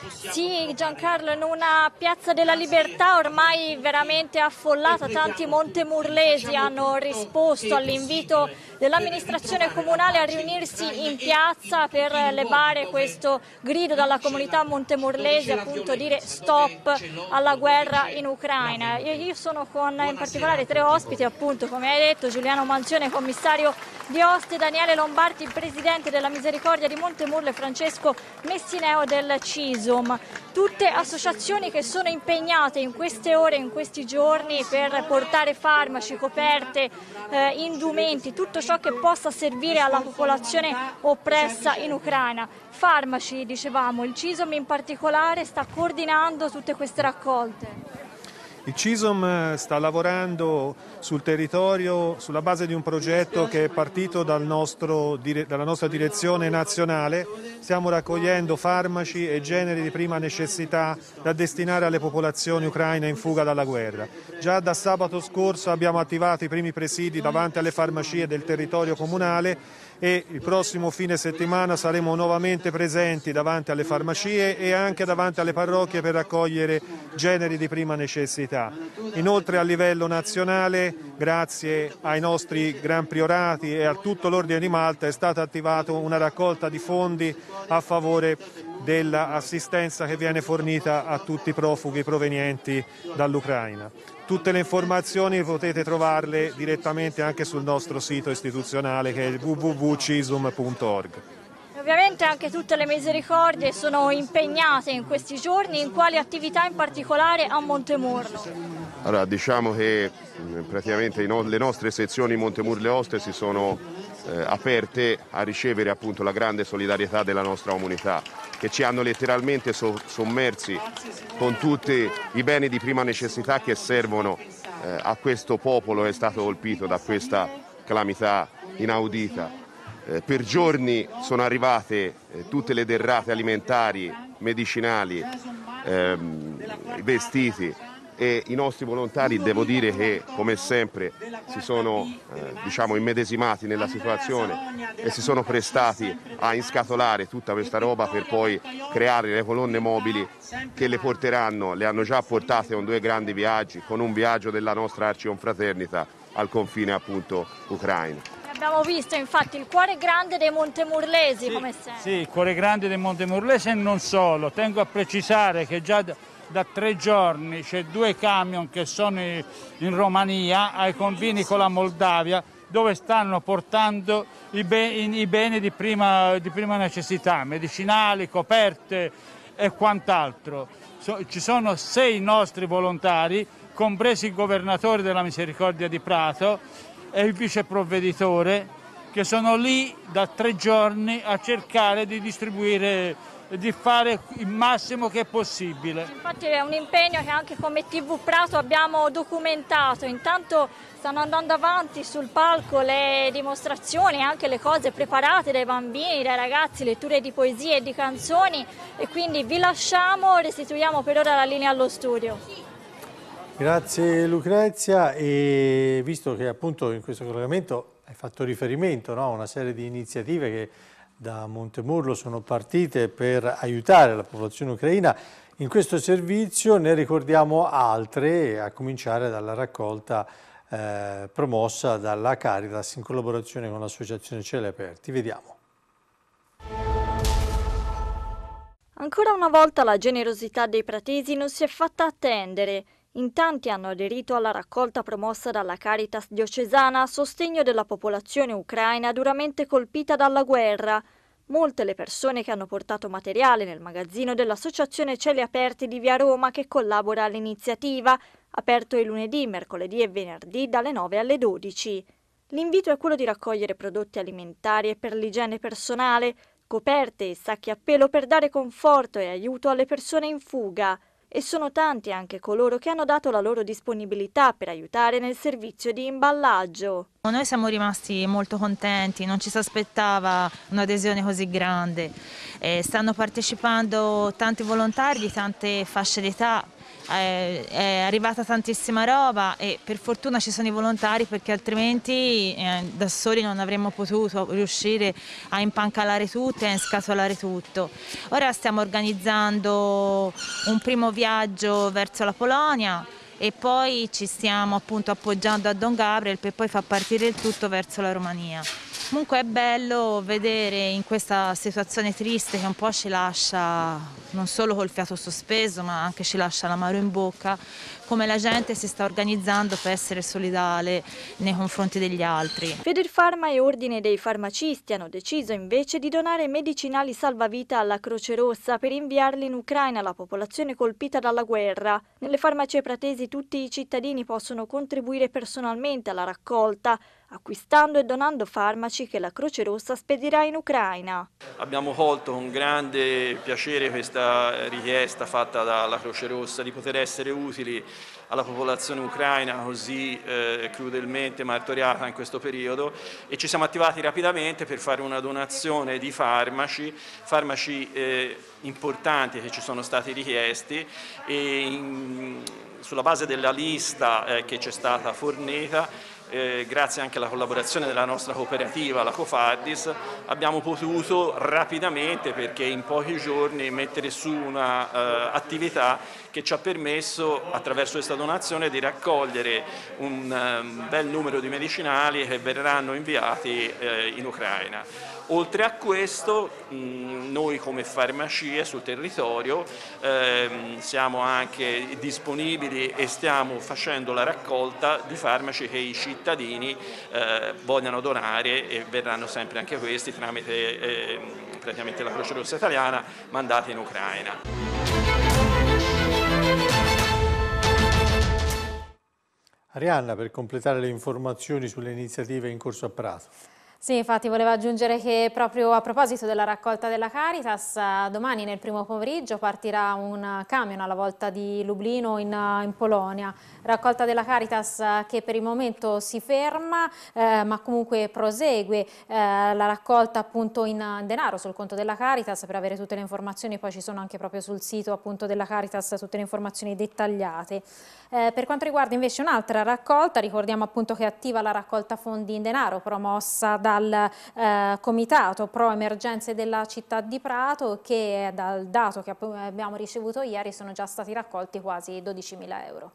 Sì, Giancarlo, in una piazza della libertà ormai veramente affollata, tanti montemurlesi hanno risposto all'invito dell'amministrazione comunale a riunirsi in piazza per levare questo grido dalla comunità montemurlese, appunto dire stop alla guerra in Ucraina. Io, sono con in particolare tre ospiti, appunto, come hai detto, Giuliano Manzione, commissario di Oste, Daniele Lombardi, presidente della Misericordia di Montemurlo e Francesco Messineo del CISOM. Tutte associazioni che sono impegnate in queste ore, in questi giorni per portare farmaci, coperte, eh, indumenti, tutto ciò che possa servire alla popolazione oppressa in Ucraina. Farmaci, dicevamo, il CISOM in particolare sta coordinando tutte queste raccolte. Il CISOM eh, sta lavorando sul territorio sulla base di un progetto che è partito dal nostro, dalla nostra direzione nazionale. Stiamo raccogliendo farmaci e generi di prima necessità da destinare alle popolazioni ucraine in fuga dalla guerra. Già da sabato scorso abbiamo attivato i primi presidi davanti alle farmacie del territorio comunale e il prossimo fine settimana saremo nuovamente presenti davanti alle farmacie e anche davanti alle parrocchie per raccogliere generi di prima necessità. Inoltre a livello nazionale, grazie ai nostri Gran Priorati e a tutto l'Ordine di Malta, è stata attivata una raccolta di fondi a favore dell'assistenza che viene fornita a tutti i profughi provenienti dall'Ucraina. Tutte le informazioni potete trovarle direttamente anche sul nostro sito istituzionale che è www.cisum.org. Ovviamente anche tutte le misericordie sono impegnate in questi giorni, in quali attività in particolare a Montemurlo? Allora, diciamo che praticamente le nostre sezioni Montemurlo e Oste si sono eh, aperte a ricevere appunto la grande solidarietà della nostra comunità che ci hanno letteralmente so sommersi con tutti i beni di prima necessità che servono eh, a questo popolo che è stato colpito da questa calamità inaudita. Eh, per giorni sono arrivate eh, tutte le derrate alimentari, medicinali, ehm, vestiti, e i nostri volontari devo dire che come sempre si sono eh, diciamo, immedesimati nella situazione e si sono prestati a inscatolare tutta questa roba per poi creare le colonne mobili che le porteranno, le hanno già portate con due grandi viaggi, con un viaggio della nostra arcionfraternita al confine appunto ucraino. Abbiamo visto infatti il cuore grande dei Montemurlesi sì, come sempre. Sì, il cuore grande dei Montemurlesi e non solo. Tengo a precisare che già da tre giorni c'è due camion che sono in Romania ai confini con la Moldavia dove stanno portando i, beni, i beni di, prima, di prima, necessità, medicinali, coperte e quant'altro. So, ci sono sei nostri volontari, compresi il governatore della Misericordia di Prato e il viceprovveditore, che sono lì da tre giorni a cercare di distribuire di fare il massimo che è possibile. Infatti è un impegno che anche come TV Prato abbiamo documentato, intanto stanno andando avanti sul palco le dimostrazioni, anche le cose preparate dai bambini, dai ragazzi, letture di poesie e di canzoni e quindi vi lasciamo, restituiamo per ora la linea allo studio. Grazie Lucrezia e visto che appunto in questo collegamento hai fatto riferimento no, a una serie di iniziative che da Montemurlo sono partite per aiutare la popolazione ucraina in questo servizio, ne ricordiamo altre, a cominciare dalla raccolta eh, promossa dalla Caritas in collaborazione con l'associazione Cieli Aperti. Vediamo. Ancora una volta la generosità dei pratesi non si è fatta attendere. In tanti hanno aderito alla raccolta promossa dalla Caritas diocesana a sostegno della popolazione ucraina duramente colpita dalla guerra. Molte le persone che hanno portato materiale nel magazzino dell'Associazione Cieli Aperti di Via Roma che collabora all'iniziativa, aperto il lunedì, mercoledì e venerdì dalle 9 alle 12. L'invito è quello di raccogliere prodotti alimentari e per l'igiene personale, coperte e sacchi a pelo per dare conforto e aiuto alle persone in fuga e sono tanti anche coloro che hanno dato la loro disponibilità per aiutare nel servizio di imballaggio. Noi siamo rimasti molto contenti, non ci si aspettava un'adesione così grande. Eh, stanno partecipando tanti volontari di tante fasce d'età, è arrivata tantissima roba e per fortuna ci sono i volontari perché altrimenti eh, da soli non avremmo potuto riuscire a impancalare tutto e a inscatolare tutto. Ora stiamo organizzando un primo viaggio verso la Polonia e poi ci stiamo appunto appoggiando a Don Gabriel per poi far partire il tutto verso la Romania. Comunque è bello vedere in questa situazione triste che un po' ci lascia non solo col fiato sospeso ma anche ci lascia l'amaro in bocca come la gente si sta organizzando per essere solidale nei confronti degli altri. Federfarma e Ordine dei Farmacisti hanno deciso invece di donare medicinali salvavita alla Croce Rossa per inviarli in Ucraina alla popolazione colpita dalla guerra. Nelle farmacie pratesi tutti i cittadini possono contribuire personalmente alla raccolta acquistando e donando farmaci che la Croce Rossa spedirà in Ucraina. Abbiamo colto con grande piacere questa richiesta fatta dalla Croce Rossa di poter essere utili alla popolazione ucraina così eh, crudelmente martoriata in questo periodo e ci siamo attivati rapidamente per fare una donazione di farmaci, farmaci eh, importanti che ci sono stati richiesti e in, sulla base della lista eh, che ci è stata fornita eh, grazie anche alla collaborazione della nostra cooperativa, la Cofardis, abbiamo potuto rapidamente, perché in pochi giorni, mettere su un'attività eh, che ci ha permesso, attraverso questa donazione, di raccogliere un um, bel numero di medicinali che verranno inviati eh, in Ucraina. Oltre a questo, mh, noi come farmacie sul territorio ehm, siamo anche disponibili e stiamo facendo la raccolta di farmaci che i cittadini eh, vogliono donare e verranno sempre anche questi tramite eh, praticamente la Croce Rossa Italiana mandati in Ucraina. Arianna, per completare le informazioni sulle iniziative in corso a Prato. Sì, infatti volevo aggiungere che proprio a proposito della raccolta della Caritas, domani nel primo pomeriggio partirà un camion alla volta di Lublino in, in Polonia. Raccolta della Caritas che per il momento si ferma, eh, ma comunque prosegue eh, la raccolta appunto in denaro sul conto della Caritas. Per avere tutte le informazioni poi ci sono anche proprio sul sito appunto della Caritas tutte le informazioni dettagliate. Eh, per quanto riguarda invece un'altra raccolta, ricordiamo appunto che è attiva la raccolta fondi in denaro promossa da dal eh, Comitato Pro Emergenze della città di Prato che dal dato che abbiamo ricevuto ieri sono già stati raccolti quasi 12.000 euro.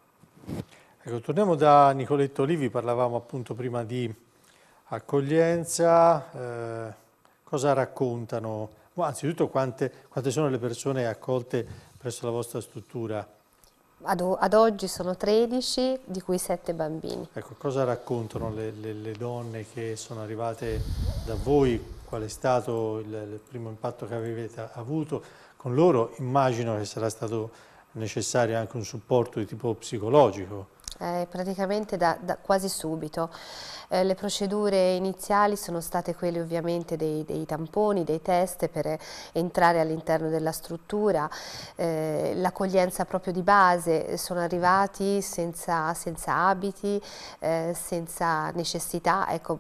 Ecco, torniamo da Nicoletto Olivi, parlavamo appunto prima di accoglienza, eh, cosa raccontano? Anzitutto quante, quante sono le persone accolte presso la vostra struttura? Ad, ad, oggi sono 13, di cui 7 bambini. Ecco, cosa raccontano le, le, le donne che sono arrivate da voi? Qual è stato il, il primo impatto che avete avuto? Con loro immagino che sarà stato necessario anche un supporto di tipo psicologico. Eh, praticamente da, da quasi subito. Eh, le procedure iniziali sono state quelle ovviamente dei, dei tamponi, dei test per entrare all'interno della struttura, eh, l'accoglienza proprio di base, sono arrivati senza, senza abiti, eh, senza necessità, ecco,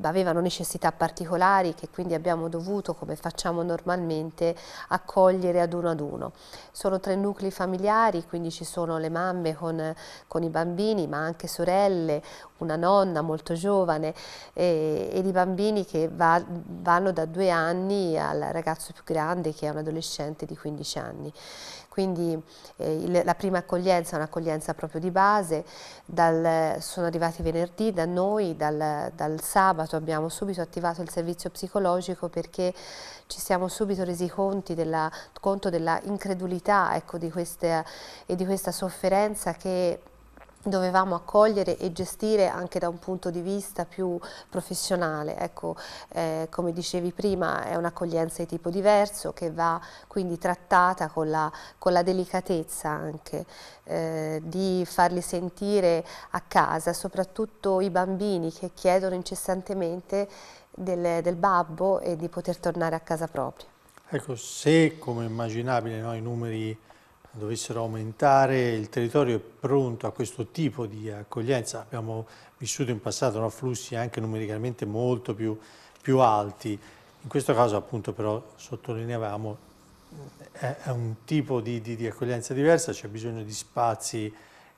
avevano necessità particolari che quindi abbiamo dovuto, come facciamo normalmente, accogliere ad uno ad uno. Sono tre nuclei familiari, quindi ci sono le mamme con, con i bambini, ma anche sorelle, una nonna molto giovane e, e di bambini che va, vanno da due anni al ragazzo più grande che è un adolescente di 15 anni. Quindi eh, il, la prima accoglienza è un'accoglienza proprio di base, dal, sono arrivati venerdì da noi, dal, dal sabato abbiamo subito attivato il servizio psicologico perché ci siamo subito resi della, conto della incredulità ecco, di queste, e di questa sofferenza che dovevamo accogliere e gestire anche da un punto di vista più professionale. Ecco, eh, come dicevi prima è un'accoglienza di tipo diverso che va quindi trattata con la, con la delicatezza anche eh, di farli sentire a casa, soprattutto i bambini che chiedono incessantemente del, del babbo e di poter tornare a casa propria. Ecco, se come immaginabile no, i numeri dovessero aumentare, il territorio è pronto a questo tipo di accoglienza. Abbiamo vissuto in passato no, flussi anche numericamente molto più, più, alti. In questo caso appunto però sottolineavamo è, è un tipo di, di, di accoglienza diversa, c'è bisogno di spazi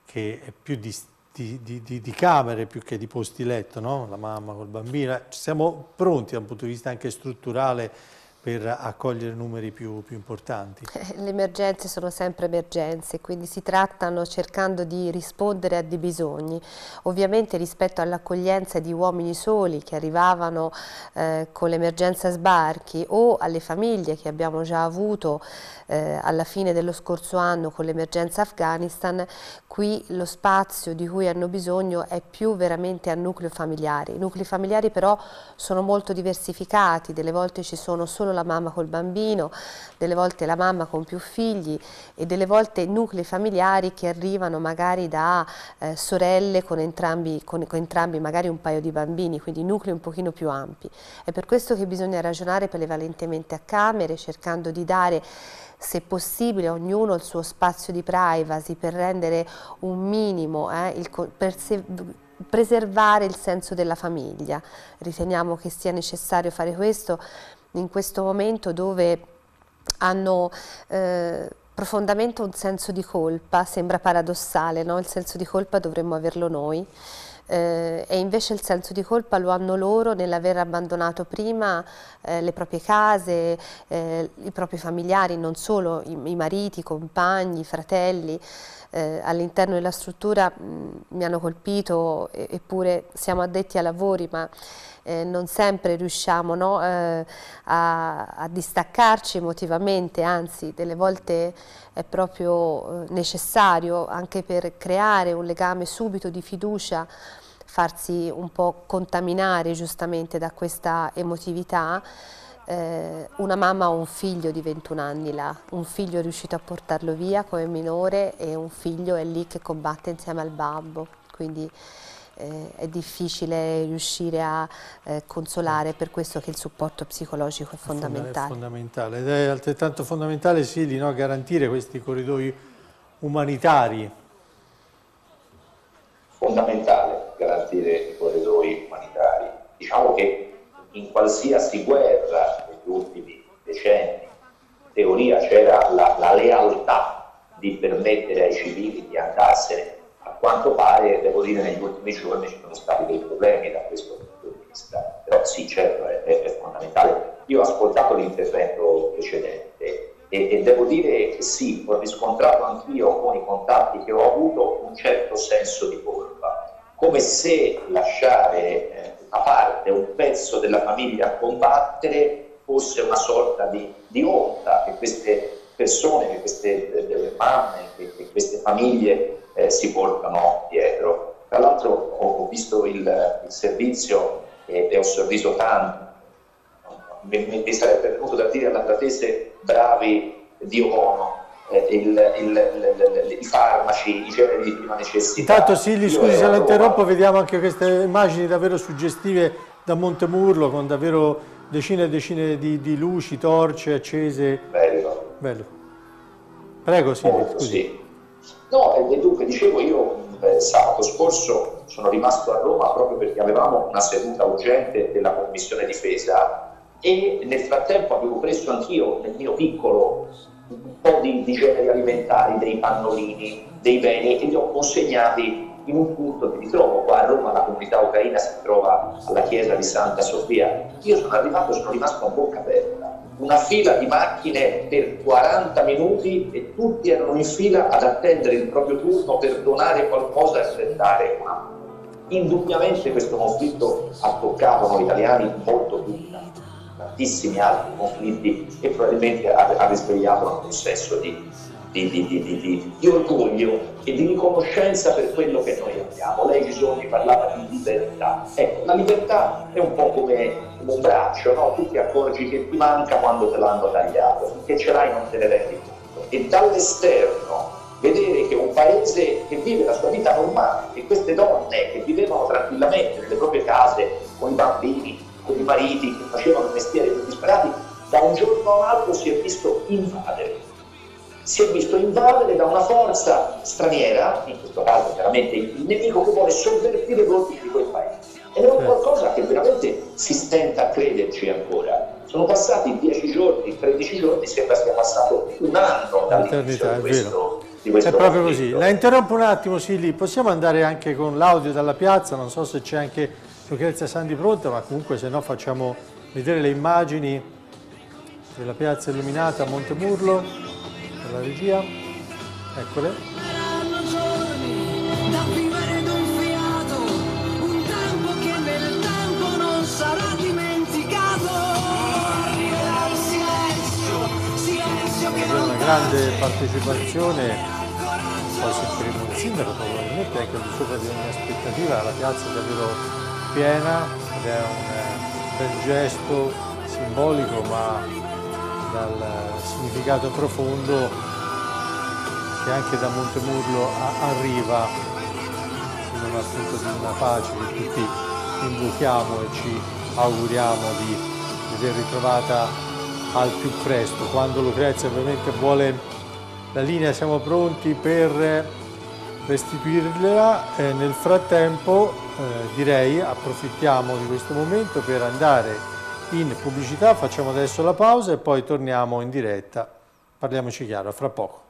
che è più di, di, camere più che di posti letto, no? la mamma col bambino. Siamo pronti da un punto di vista anche strutturale per accogliere numeri più, più importanti? Eh, le emergenze sono sempre emergenze, quindi si trattano cercando di rispondere a dei bisogni. Ovviamente rispetto all'accoglienza di uomini soli che arrivavano eh, con l'emergenza sbarchi o alle famiglie che abbiamo già avuto eh, alla fine dello scorso anno con l'emergenza Afghanistan, qui lo spazio di cui hanno bisogno è più veramente a nucleo familiare. I nuclei familiari però sono molto diversificati, delle volte ci sono solo la mamma col bambino, delle volte la mamma con più figli e delle volte nuclei familiari che arrivano magari da eh, sorelle con entrambi, con, con entrambi magari un paio di bambini, quindi nuclei un pochino più ampi. È per questo che bisogna ragionare prevalentemente a camere, cercando di dare se possibile ognuno il suo spazio di privacy per rendere un minimo, eh, il, per se, preservare il senso della famiglia. Riteniamo che sia necessario fare questo in questo momento dove hanno eh, profondamente un senso di colpa, sembra paradossale, no? il senso di colpa dovremmo averlo noi eh, e invece il senso di colpa lo hanno loro nell'aver abbandonato prima eh, le proprie case, eh, i propri familiari, non solo i, i mariti, i compagni, i fratelli, eh, all'interno della struttura mh, mi hanno colpito, eppure siamo addetti ai lavori, ma eh, non sempre riusciamo no, eh, a, a, distaccarci emotivamente, anzi delle volte è proprio eh, necessario anche per creare un legame subito di fiducia farsi un po' contaminare giustamente da questa emotività eh, una mamma o un figlio di 21 anni là, un figlio è riuscito a portarlo via come minore e un figlio è lì che combatte insieme al babbo, quindi eh, è difficile riuscire a eh, consolare, per questo che il supporto psicologico è fondamentale. È fondamentale ed è altrettanto fondamentale sì, di no, garantire questi corridoi umanitari. Fondamentale garantire i corridoi umanitari. Diciamo che in qualsiasi guerra negli ultimi decenni, in teoria c'era la, la lealtà di permettere ai civili di andarsene. A quanto pare, devo dire, negli ultimi giorni ci sono stati dei problemi da questo punto di vista. Però sì, certo, è, è, fondamentale. Io ho ascoltato l'intervento precedente e, e, devo dire che sì, ho riscontrato anch'io con i contatti che ho avuto un certo senso di colpa, come se lasciare eh, a parte un pezzo della famiglia a combattere fosse una sorta di, di onta che queste persone, che queste mamme, che, che queste famiglie eh, si portano dietro. Tra l'altro ho, visto il, il servizio e, e, ho sorriso tanto. Mi, mi sarebbe venuto da dire all'andratese bravi Dio buono, eh, il, il, il, i farmaci, i generi di prima necessità. Intanto Silli, scusi se la interrompo, vediamo anche queste immagini davvero suggestive da Montemurlo con davvero decine e decine di, di luci, torce accese. Bello. Bello. Prego Silli, oh, scusi. Sì. No, e dunque dicevo io eh, sabato scorso sono rimasto a Roma proprio perché avevamo una seduta urgente della Commissione Difesa e nel frattempo avevo preso anch'io nel mio piccolo un po' di, di, generi alimentari, dei pannolini, dei beni e li ho consegnati in un punto mi trovo qua a Roma, la comunità ucraina si trova alla chiesa di Santa Sofia. Io sono arrivato, sono rimasto a bocca aperta, una fila di macchine per 40 minuti e tutti erano in fila ad attendere il proprio turno per donare qualcosa e aspettare una. Indubbiamente questo conflitto ha toccato noi italiani molto più tantissimi altri conflitti e probabilmente ha, ha risvegliato un senso di, di, di, di, orgoglio e di riconoscenza per quello che noi abbiamo. Lei Gisoni parlava di libertà. Ecco, la libertà è un po' come un braccio, no? tu ti accorgi che ti manca quando te l'hanno tagliato, finché ce l'hai non te ne rendi conto. E dall'esterno vedere che un paese che vive la sua vita normale, che queste donne che vivevano tranquillamente nelle proprie case con i bambini, con i mariti che facevano mestieri disperati, da un giorno a un altro si è visto invadere. Si è visto invadere da una forza straniera, in questo caso veramente il nemico che vuole sovvertire l'ordine di quel paese. Ed è un qualcosa che veramente si stenta a crederci ancora. Sono passati 10 giorni, 13 giorni, sembra sia passato un anno dall'inizio di questo, di questo È proprio così. La interrompo un attimo, Silly. Possiamo andare anche con l'audio dalla piazza? Non so se c'è anche Lucrezia Sandi pronta, ma comunque se no facciamo vedere le immagini della piazza illuminata a Montemurlo, per la regia, eccole. una grande partecipazione, poi sentiremo il sindaco probabilmente anche al di sopra di ogni aspettativa, la piazza è davvero piena ed è un bel gesto simbolico ma dal significato profondo che anche da Montemurlo arriva in un appunto di una pace che tutti invochiamo e ci auguriamo di veder ritrovata al più presto. Quando Lucrezia ovviamente vuole la linea siamo pronti per restituirla, eh, nel frattempo eh, direi approfittiamo di questo momento per andare in pubblicità, facciamo adesso la pausa e poi torniamo in diretta. Parliamoci chiaro, fra poco.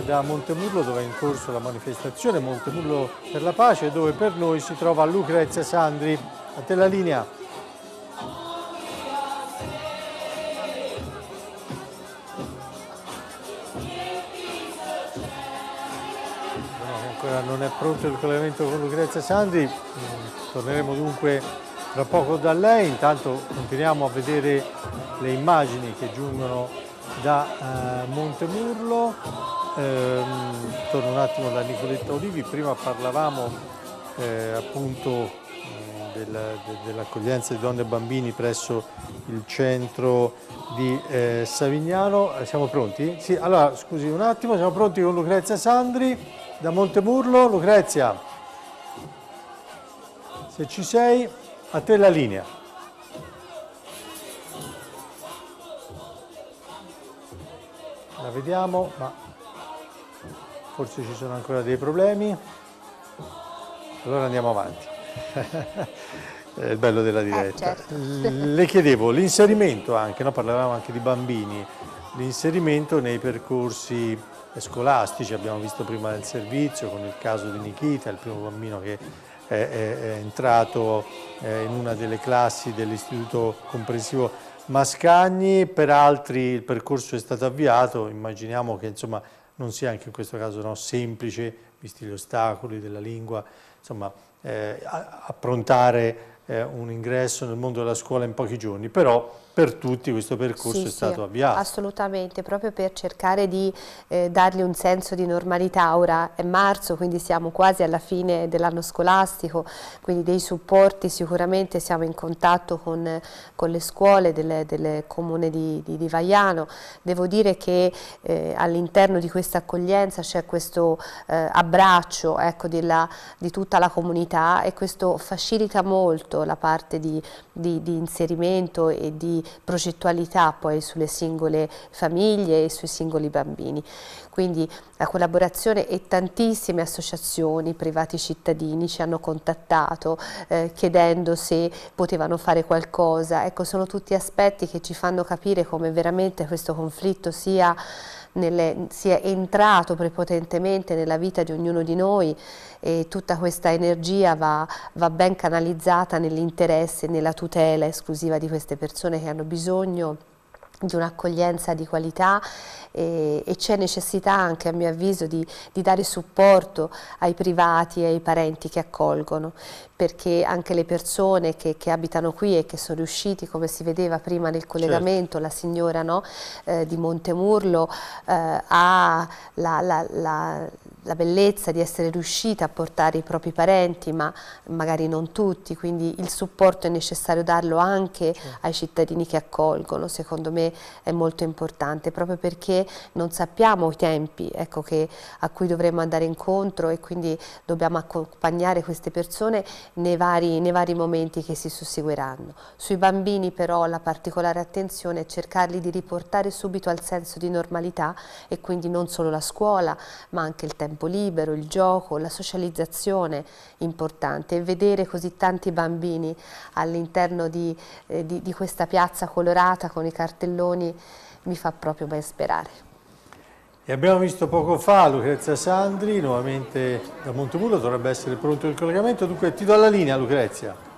Da Montemurlo dove è in corso la manifestazione Montemurlo per la pace dove per noi si trova Lucrezia Sandri. A te la linea. No, ancora non è pronto il collegamento con Lucrezia Sandri, mm, torneremo dunque tra poco da lei, intanto continuiamo a vedere le immagini che giungono da eh, Montemurlo Ehm, torno un attimo da Nicoletta Olivi, prima parlavamo eh, appunto eh, del, de, dell'accoglienza di donne e bambini presso il centro di eh, Savignano. Eh, siamo pronti? Sì, allora scusi un attimo, siamo pronti con Lucrezia Sandri da Montemurlo. Lucrezia, se ci sei, a te la linea. La vediamo, ma forse ci sono ancora dei problemi, allora andiamo avanti. <laughs> È il bello della diretta. Eh, certo. Le chiedevo l'inserimento anche, no? parlavamo anche di bambini, l'inserimento nei percorsi scolastici, abbiamo visto prima del servizio con il caso di Nikita, il primo bambino che è, è, è entrato eh, in una delle classi dell'istituto comprensivo Mascagni, per altri il percorso è stato avviato, immaginiamo che insomma non sia anche in questo caso no, semplice, visti gli ostacoli della lingua, insomma, eh, approntare eh, un ingresso nel mondo della scuola in pochi giorni, però per tutti questo percorso sì, è stato sì, avviato. Assolutamente, proprio per cercare di eh, dargli un senso di normalità. Ora è marzo, quindi siamo quasi alla fine dell'anno scolastico, quindi dei supporti sicuramente siamo in contatto con, con le scuole del, del comune di, di, di, Vaiano. Devo dire che eh, all'interno di questa accoglienza c'è questo eh, abbraccio ecco, della, di tutta la comunità e questo facilita molto la parte di, di, di inserimento e di progettualità poi sulle singole famiglie e sui singoli bambini. Quindi la collaborazione e tantissime associazioni, privati cittadini ci hanno contattato eh, chiedendo se potevano fare qualcosa. Ecco, sono tutti aspetti che ci fanno capire come veramente questo conflitto sia nelle, sia entrato prepotentemente nella vita di ognuno di noi e tutta questa energia va, va ben canalizzata nell'interesse, nella tutela esclusiva di queste persone che hanno bisogno di un'accoglienza di qualità e, e c'è necessità anche a mio avviso di, di, dare supporto ai privati e ai parenti che accolgono perché anche le persone che, che, abitano qui e che sono riusciti come si vedeva prima nel collegamento certo. la signora no, eh, di Montemurlo eh, ha la, la, la la bellezza di essere riuscita a portare i propri parenti, ma magari non tutti, quindi il supporto è necessario darlo anche certo. ai cittadini che accolgono, secondo me è molto importante, proprio perché non sappiamo i tempi ecco, che, a cui dovremo andare incontro e quindi dobbiamo accompagnare queste persone nei vari, nei vari momenti che si susseguiranno. Sui bambini però la particolare attenzione è cercarli di riportare subito al senso di normalità e quindi non solo la scuola, ma anche il tempo tempo libero, il gioco, la socializzazione importante e vedere così tanti bambini all'interno di, eh, di, di questa piazza colorata con i cartelloni mi fa proprio ben sperare. E abbiamo visto poco fa Lucrezia Sandri, nuovamente da Montemurlo, dovrebbe essere pronto il collegamento, dunque ti do la linea Lucrezia.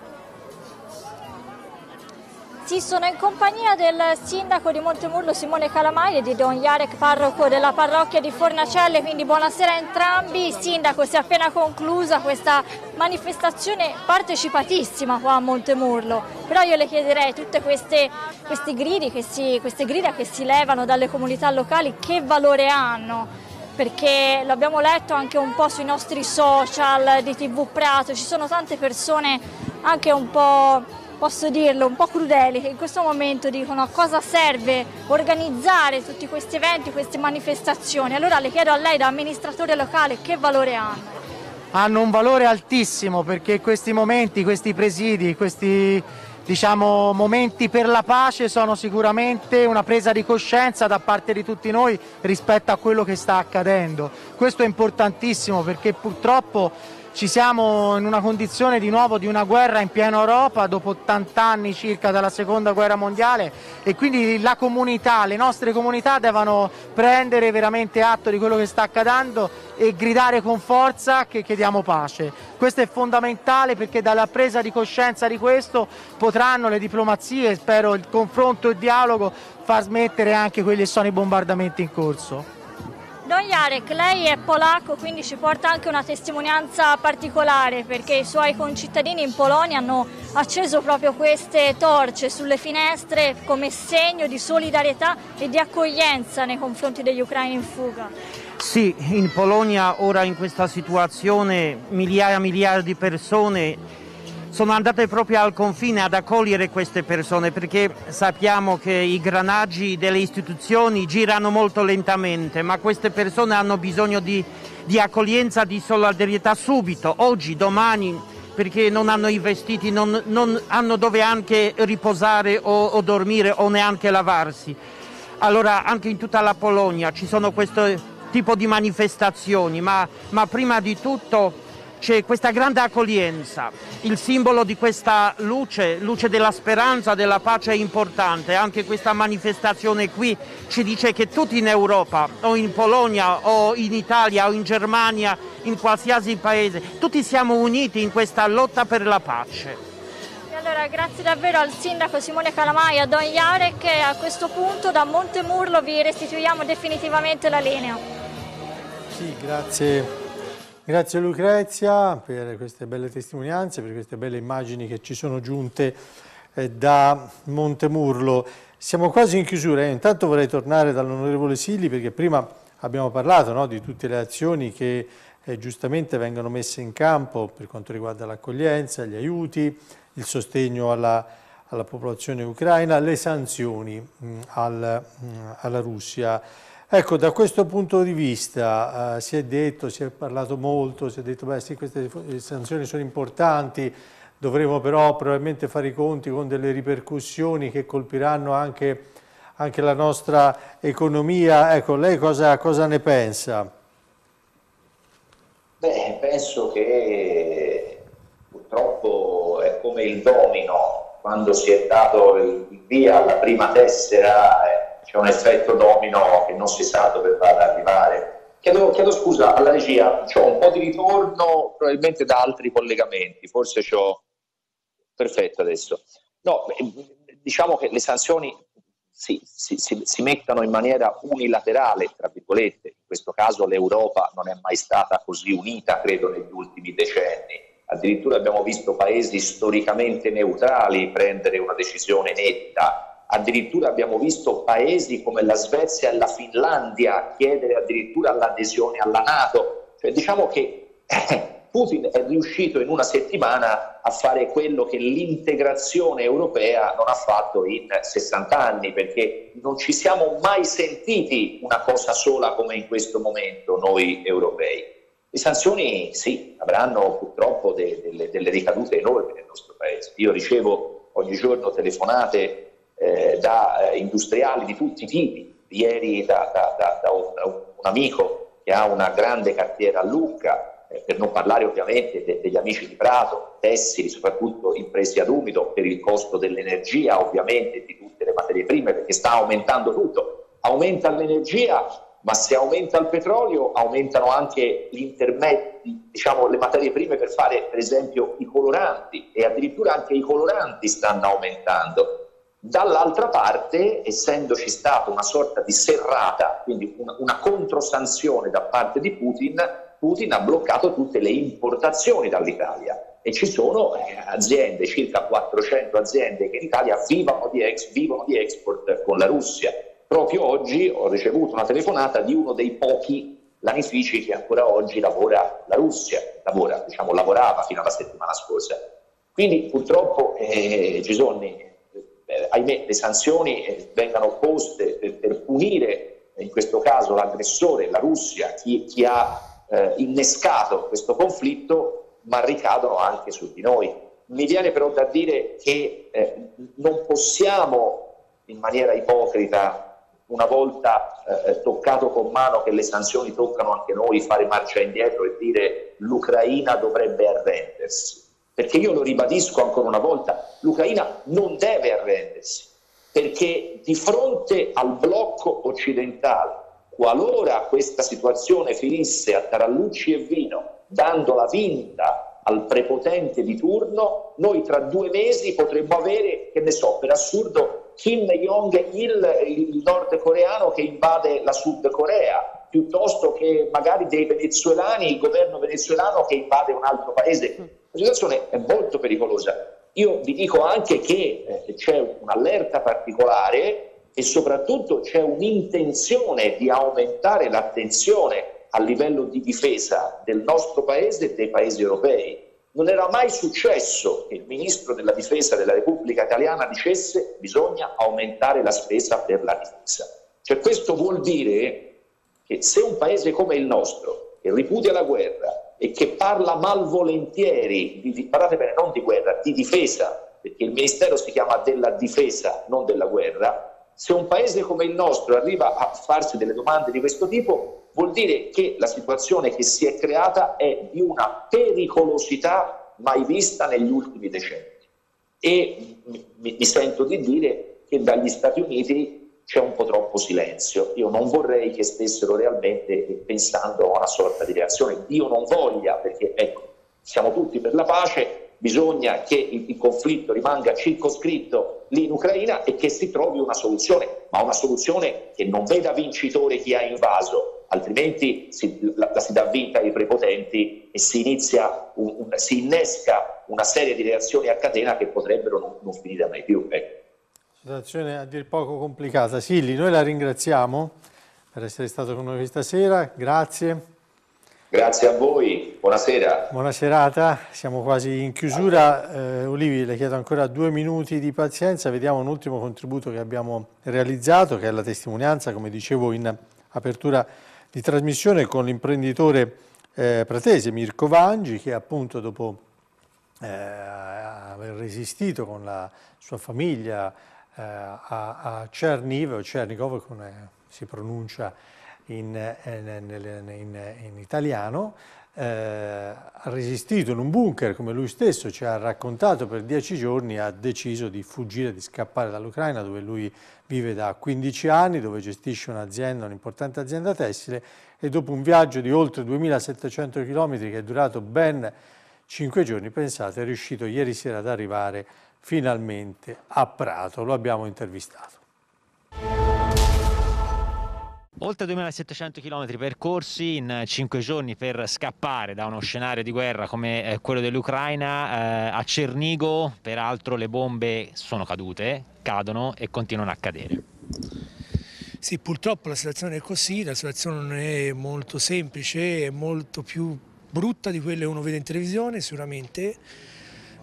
Sì, sono in compagnia del sindaco di Montemurlo Simone Calamai e di Don Jarek, parroco della parrocchia di Fornacelle, quindi buonasera a entrambi. Sindaco, si è appena conclusa questa manifestazione partecipatissima qua a Montemurlo, però io le chiederei tutte queste, questi gridi che si, queste grida che si levano dalle comunità locali, che valore hanno? perché l'abbiamo letto anche un po' sui nostri social di TV Prato, ci sono tante persone anche un po' posso dirlo, un po' crudeli che in questo momento dicono a cosa serve organizzare tutti questi eventi, queste manifestazioni. Allora le chiedo a lei da amministratore locale che valore hanno? Hanno un valore altissimo perché questi momenti, questi presidi, questi diciamo, momenti per la pace sono sicuramente una presa di coscienza da parte di tutti noi rispetto a quello che sta accadendo. Questo è importantissimo perché purtroppo ci siamo in una condizione di nuovo di una guerra in piena Europa dopo 80 anni circa dalla seconda guerra mondiale e quindi la comunità, le nostre comunità devono prendere veramente atto di quello che sta accadendo e gridare con forza che chiediamo pace. Questo è fondamentale perché dalla presa di coscienza di questo potranno le diplomazie, spero il confronto e il dialogo far smettere anche quelli che sono i bombardamenti in corso. Don Jarek, lei è polacco, quindi ci porta anche una testimonianza particolare perché i suoi concittadini in Polonia hanno acceso proprio queste torce sulle finestre come segno di solidarietà e di accoglienza nei confronti degli ucraini in fuga. Sì, in Polonia ora in questa situazione migliaia e migliaia di persone sono andate proprio al confine ad accogliere queste persone perché sappiamo che i granaggi delle istituzioni girano molto lentamente, ma queste persone hanno bisogno di, di accoglienza, di solidarietà subito, oggi, domani, perché non hanno i vestiti, non, non hanno dove anche riposare o, o, dormire o neanche lavarsi. Allora anche in tutta la Polonia ci sono questo tipo di manifestazioni, ma, ma prima di tutto c'è questa grande accoglienza, il simbolo di questa luce, luce della speranza, della pace è importante, anche questa manifestazione qui ci dice che tutti in Europa o in Polonia o in Italia o in Germania, in qualsiasi paese, tutti siamo uniti in questa lotta per la pace. Allora, grazie davvero al sindaco Simone Calamai, a Don Jarek e a questo punto da Montemurlo vi restituiamo definitivamente la linea. Sì, grazie Grazie Lucrezia per queste belle testimonianze, per queste belle immagini che ci sono giunte eh, da Montemurlo. Siamo quasi in chiusura, eh. intanto vorrei tornare dall'onorevole Silli perché prima abbiamo parlato no, di tutte le azioni che eh, giustamente vengono messe in campo per quanto riguarda l'accoglienza, gli aiuti, il sostegno alla, alla popolazione ucraina, le sanzioni mh, al, mh, alla Russia. Ecco, da questo punto di vista eh, si è detto, si è parlato molto, si è detto che sì, queste sanzioni sono importanti, dovremo però probabilmente fare i conti con delle ripercussioni che colpiranno anche, anche la nostra economia. Ecco, lei cosa, cosa ne pensa? Beh, penso che purtroppo è come il domino, quando si è dato il via alla prima tessera eh, c'è un effetto domino che non si sa dove va ad arrivare. Chiedo, chiedo scusa alla regia, ho un po' di ritorno probabilmente da altri collegamenti, forse ho... Perfetto adesso. No, diciamo che le sanzioni si, si, si, si mettano in maniera unilaterale, tra virgolette, in questo caso l'Europa non è mai stata così unita, credo, negli ultimi decenni. Addirittura abbiamo visto paesi storicamente neutrali prendere una decisione netta addirittura abbiamo visto paesi come la Svezia e la Finlandia chiedere addirittura l'adesione alla Nato. Cioè, diciamo che eh, Putin è riuscito in una settimana a fare quello che l'integrazione europea non ha fatto in 60 anni, perché non ci siamo mai sentiti una cosa sola come in questo momento noi europei. Le sanzioni sì, avranno purtroppo de, de, delle ricadute enormi nel nostro paese. Io ricevo ogni giorno telefonate eh, da eh, industriali di tutti i tipi. Ieri da, da, da, da un, un, amico che ha una grande cartiera a Lucca, eh, per non parlare ovviamente de, degli amici di Prato, tessili, soprattutto imprese ad umido per il costo dell'energia, ovviamente di tutte le materie prime, perché sta aumentando tutto. Aumenta l'energia, ma se aumenta il petrolio aumentano anche gli intermedi, diciamo le materie prime per fare per esempio i coloranti e addirittura anche i coloranti stanno aumentando Dall'altra parte, essendoci stata una sorta di serrata, quindi una, una controsanzione da parte di Putin, Putin ha bloccato tutte le importazioni dall'Italia e ci sono eh, aziende, circa 400 aziende che in Italia vivono di, ex, vivono di export con la Russia. Proprio oggi ho ricevuto una telefonata di uno dei pochi lanifici che ancora oggi lavora la Russia, lavora, diciamo, lavorava fino alla settimana scorsa. Quindi purtroppo eh, Gisonni eh, ahimè, le sanzioni eh, vengano poste per, per, punire, in questo caso l'aggressore, la Russia, chi, chi ha eh, innescato questo conflitto, ma ricadono anche su di noi. Mi viene però da dire che eh, non possiamo in maniera ipocrita, una volta eh, toccato con mano che le sanzioni toccano anche noi, fare marcia indietro e dire l'Ucraina dovrebbe arrendersi perché io lo ribadisco ancora una volta, l'Ucraina non deve arrendersi, perché di fronte al blocco occidentale, qualora questa situazione finisse a tarallucci e vino, dando la vinta al prepotente di turno, noi tra due mesi potremmo avere, che ne so, per assurdo, Kim Jong il, il nordcoreano che invade la Sud Corea, piuttosto che magari dei venezuelani, il governo venezuelano che invade un altro paese. La situazione è molto pericolosa. Io vi dico anche che eh, c'è un'allerta particolare e soprattutto c'è un'intenzione di aumentare l'attenzione a livello di difesa del nostro paese e dei paesi europei. Non era mai successo che il ministro della difesa della Repubblica Italiana dicesse bisogna aumentare la spesa per la difesa. Cioè, questo vuol dire che se un paese come il nostro, che ripudia la guerra, e che parla malvolentieri, di, parlate bene, non di guerra, di difesa, perché il Ministero si chiama della difesa, non della guerra, se un paese come il nostro arriva a farsi delle domande di questo tipo, vuol dire che la situazione che si è creata è di una pericolosità mai vista negli ultimi decenni. E mi, mi sento di dire che dagli Stati Uniti c'è un po' troppo silenzio. Io non vorrei che stessero realmente pensando a una sorta di reazione. Dio non voglia, perché ecco, siamo tutti per la pace, bisogna che il, il, conflitto rimanga circoscritto lì in Ucraina e che si trovi una soluzione, ma una soluzione che non veda vincitore chi ha invaso, altrimenti si, la, la si dà vinta ai prepotenti e si inizia, un, un, si innesca una serie di reazioni a catena che potrebbero non, non finire mai più. Ecco. Situazione a dir poco complicata. Silli, noi la ringraziamo per essere stato con noi questa sera, grazie. Grazie a voi, buonasera. Buona serata, siamo quasi in chiusura. Eh, Olivi, le chiedo ancora due minuti di pazienza, vediamo un ultimo contributo che abbiamo realizzato, che è la testimonianza, come dicevo in apertura di trasmissione, con l'imprenditore eh, pratese Mirko Vangi, che appunto dopo eh, aver resistito con la sua famiglia eh, a, a Cerniv, o Cernikov come si pronuncia in, eh, in, in, in italiano, eh, ha resistito in un bunker, come lui stesso ci ha raccontato, per dieci giorni ha deciso di fuggire, di scappare dall'Ucraina, dove lui vive da 15 anni, dove gestisce un'azienda, un'importante azienda tessile, e dopo un viaggio di oltre 2700 km che è durato ben 5 giorni, pensate, è riuscito ieri sera ad arrivare finalmente a Prato. Lo abbiamo intervistato. Oltre 2700 km percorsi in 5 giorni per scappare da uno scenario di guerra come eh, quello dell'Ucraina, eh, a Cernigo peraltro le bombe sono cadute, cadono e continuano a cadere. Sì, purtroppo la situazione è così, la situazione non è molto semplice, è molto più brutta di quelle che uno vede in televisione sicuramente,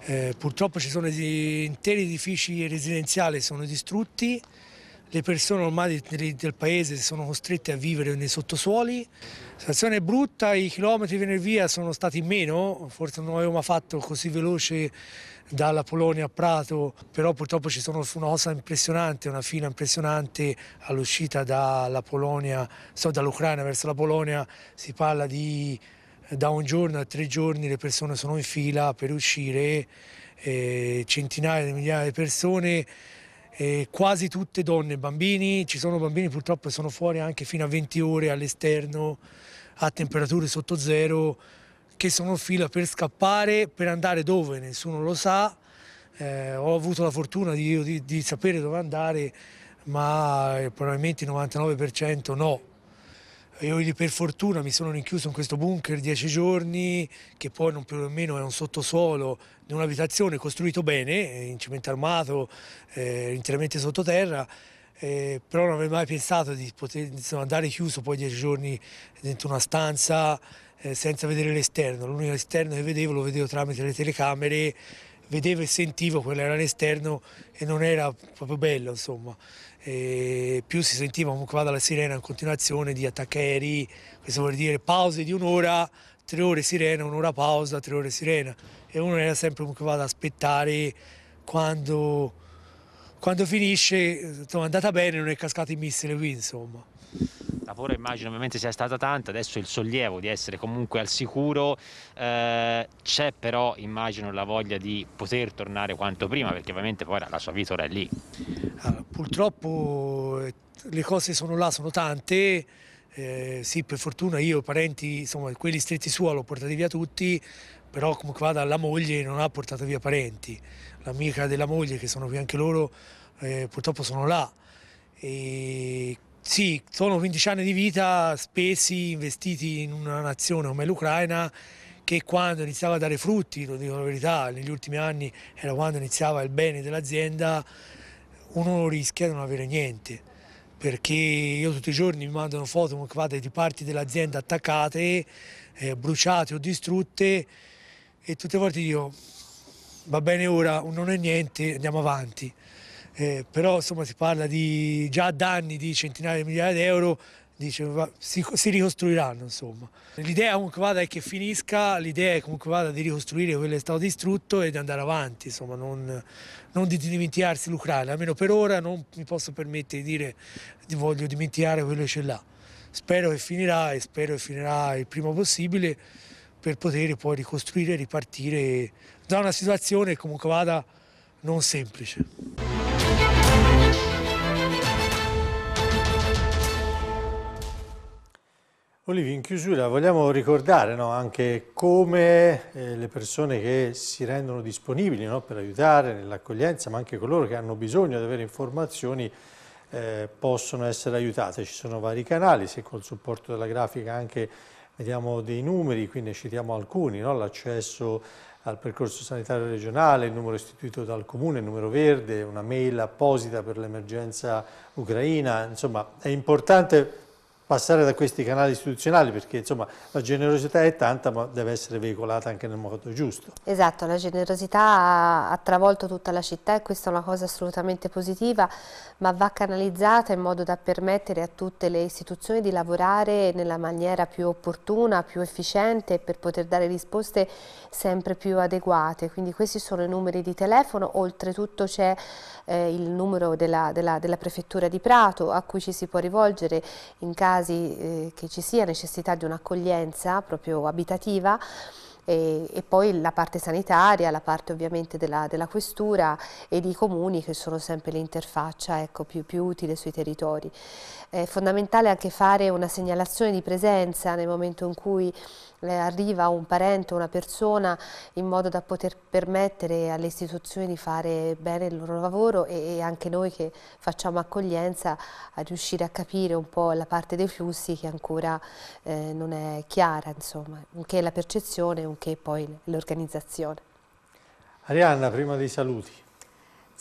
eh, purtroppo ci sono interi edifici residenziali sono distrutti, le persone ormai del, paese sono costrette a vivere nei sottosuoli. La situazione è brutta, i chilometri via sono stati meno, forse non avevo mai fatto così veloce dalla Polonia a Prato, però purtroppo ci sono una cosa impressionante, una fila impressionante all'uscita dalla Polonia, so, dall'Ucraina verso la Polonia, si parla di da un giorno a tre giorni le persone sono in fila per uscire, eh, centinaia di migliaia di persone, eh, quasi tutte donne e bambini, ci sono bambini purtroppo che sono fuori anche fino a 20 ore all'esterno a temperature sotto zero che sono in fila per scappare, per andare dove nessuno lo sa, eh, ho avuto la fortuna di, di, di sapere dove andare, ma eh, probabilmente il 99% no. Io per fortuna mi sono rinchiuso in questo bunker dieci giorni, che poi non più o meno è un sottosuolo di un'abitazione costruito bene, in cemento armato, eh, interamente sottoterra, eh, però non avevo mai pensato di poter insomma, andare chiuso poi dieci giorni dentro una stanza eh, senza vedere l'esterno. L'unico esterno che vedevo lo vedevo tramite le telecamere, vedevo e sentivo quello era l'esterno e non era proprio bello insomma e più si sentiva comunque vada la sirena in continuazione di attacchi aerei, questo vuol dire pause di un'ora, tre ore sirena, un'ora pausa, tre ore sirena e uno era sempre comunque vada ad aspettare quando, quando finisce, insomma, è andata bene, non è cascato il missile qui insomma. La paura immagino ovviamente sia stata tanta, adesso il sollievo di essere comunque al sicuro, eh, c'è però immagino la voglia di poter tornare quanto prima perché ovviamente poi la sua vita ora è lì. Allora, purtroppo eh, le cose sono là, sono tante, eh, sì per fortuna io parenti, insomma quelli stretti su l'ho portati via tutti, però comunque vada la moglie non ha portato via parenti, l'amica della moglie che sono qui anche loro eh, purtroppo sono là. E sì, sono 15 anni di vita spesi, investiti in una nazione come l'Ucraina che quando iniziava a dare frutti, lo dico la verità, negli ultimi anni era quando iniziava il bene dell'azienda, uno rischia di non avere niente. Perché io tutti i giorni mi mandano foto di parti dell'azienda attaccate, eh, bruciate o distrutte e tutte le volte dico va bene ora, non è niente, andiamo avanti eh, però insomma si parla di già danni di centinaia di migliaia di euro, dice, va, si, si, ricostruiranno insomma. L'idea comunque vada è che finisca, l'idea è comunque vada di ricostruire quello che è stato distrutto e di andare avanti, insomma, non, non di dimenticarsi l'Ucraina, almeno per ora non mi posso permettere di dire di voglio dimenticare quello che c'è là. Spero che finirà e spero che finirà il prima possibile per poter poi ricostruire e ripartire da una situazione che comunque vada non semplice. Olivi, in chiusura vogliamo ricordare no, anche come eh, le persone che si rendono disponibili no, per aiutare nell'accoglienza, ma anche coloro che hanno bisogno di avere informazioni eh, possono essere aiutate. Ci sono vari canali, se col supporto della grafica anche vediamo dei numeri, qui ne citiamo alcuni, no? l'accesso al percorso sanitario regionale, il numero istituito dal comune, il numero verde, una mail apposita per l'emergenza ucraina, insomma è importante passare da questi canali istituzionali perché insomma la generosità è tanta ma deve essere veicolata anche nel modo giusto. Esatto, la generosità ha, ha travolto tutta la città e questa è una cosa assolutamente positiva ma va canalizzata in modo da permettere a tutte le istituzioni di lavorare nella maniera più opportuna, più efficiente per poter dare risposte sempre più adeguate. Quindi questi sono i numeri di telefono, oltretutto c'è eh, il numero della, della, della prefettura di Prato a cui ci si può rivolgere in casi eh, che ci sia necessità di un'accoglienza proprio abitativa e, e, poi la parte sanitaria, la parte ovviamente della, della, questura e dei comuni che sono sempre l'interfaccia ecco, più, più, utile sui territori. È fondamentale anche fare una segnalazione di presenza nel momento in cui arriva un parente, una persona, in modo da poter permettere alle istituzioni di fare bene il loro lavoro e, e anche noi che facciamo accoglienza a riuscire a capire un po' la parte dei flussi che ancora eh, non è chiara, insomma, che è la percezione, che poi l'organizzazione. Arianna, prima dei saluti.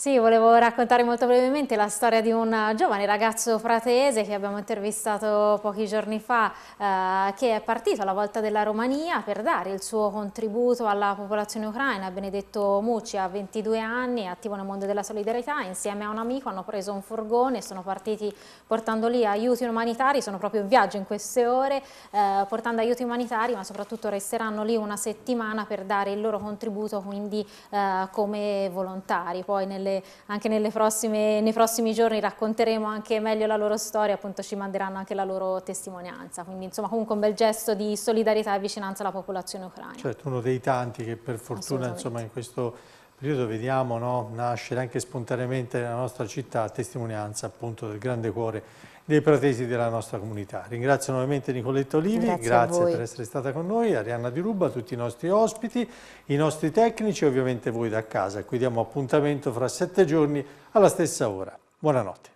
Sì, volevo raccontare molto brevemente la storia di un giovane ragazzo fratese che abbiamo intervistato pochi giorni fa, eh, che è partito alla volta della Romania per dare il suo contributo alla popolazione ucraina. Benedetto Mucci ha 22 anni, è attivo nel mondo della solidarietà, insieme a un amico hanno preso un furgone, sono partiti portando lì aiuti umanitari, sono proprio in viaggio in queste ore, eh, portando aiuti umanitari, ma soprattutto resteranno lì una settimana per dare il loro contributo, quindi eh, come volontari. Poi nelle anche nelle prossime, nei prossimi giorni racconteremo anche meglio la loro storia, appunto ci manderanno anche la loro testimonianza. Quindi insomma comunque un bel gesto di solidarietà e vicinanza alla popolazione ucraina. Certo, uno dei tanti che per fortuna insomma in questo periodo vediamo no, nascere anche spontaneamente nella nostra città testimonianza appunto del grande cuore dei pratesi della nostra comunità. Ringrazio nuovamente Nicoletta Olivi, grazie, grazie per essere stata con noi, Arianna Di Ruba, tutti i nostri ospiti, i nostri tecnici e ovviamente voi da casa. Qui diamo appuntamento fra sette giorni alla stessa ora. Buonanotte.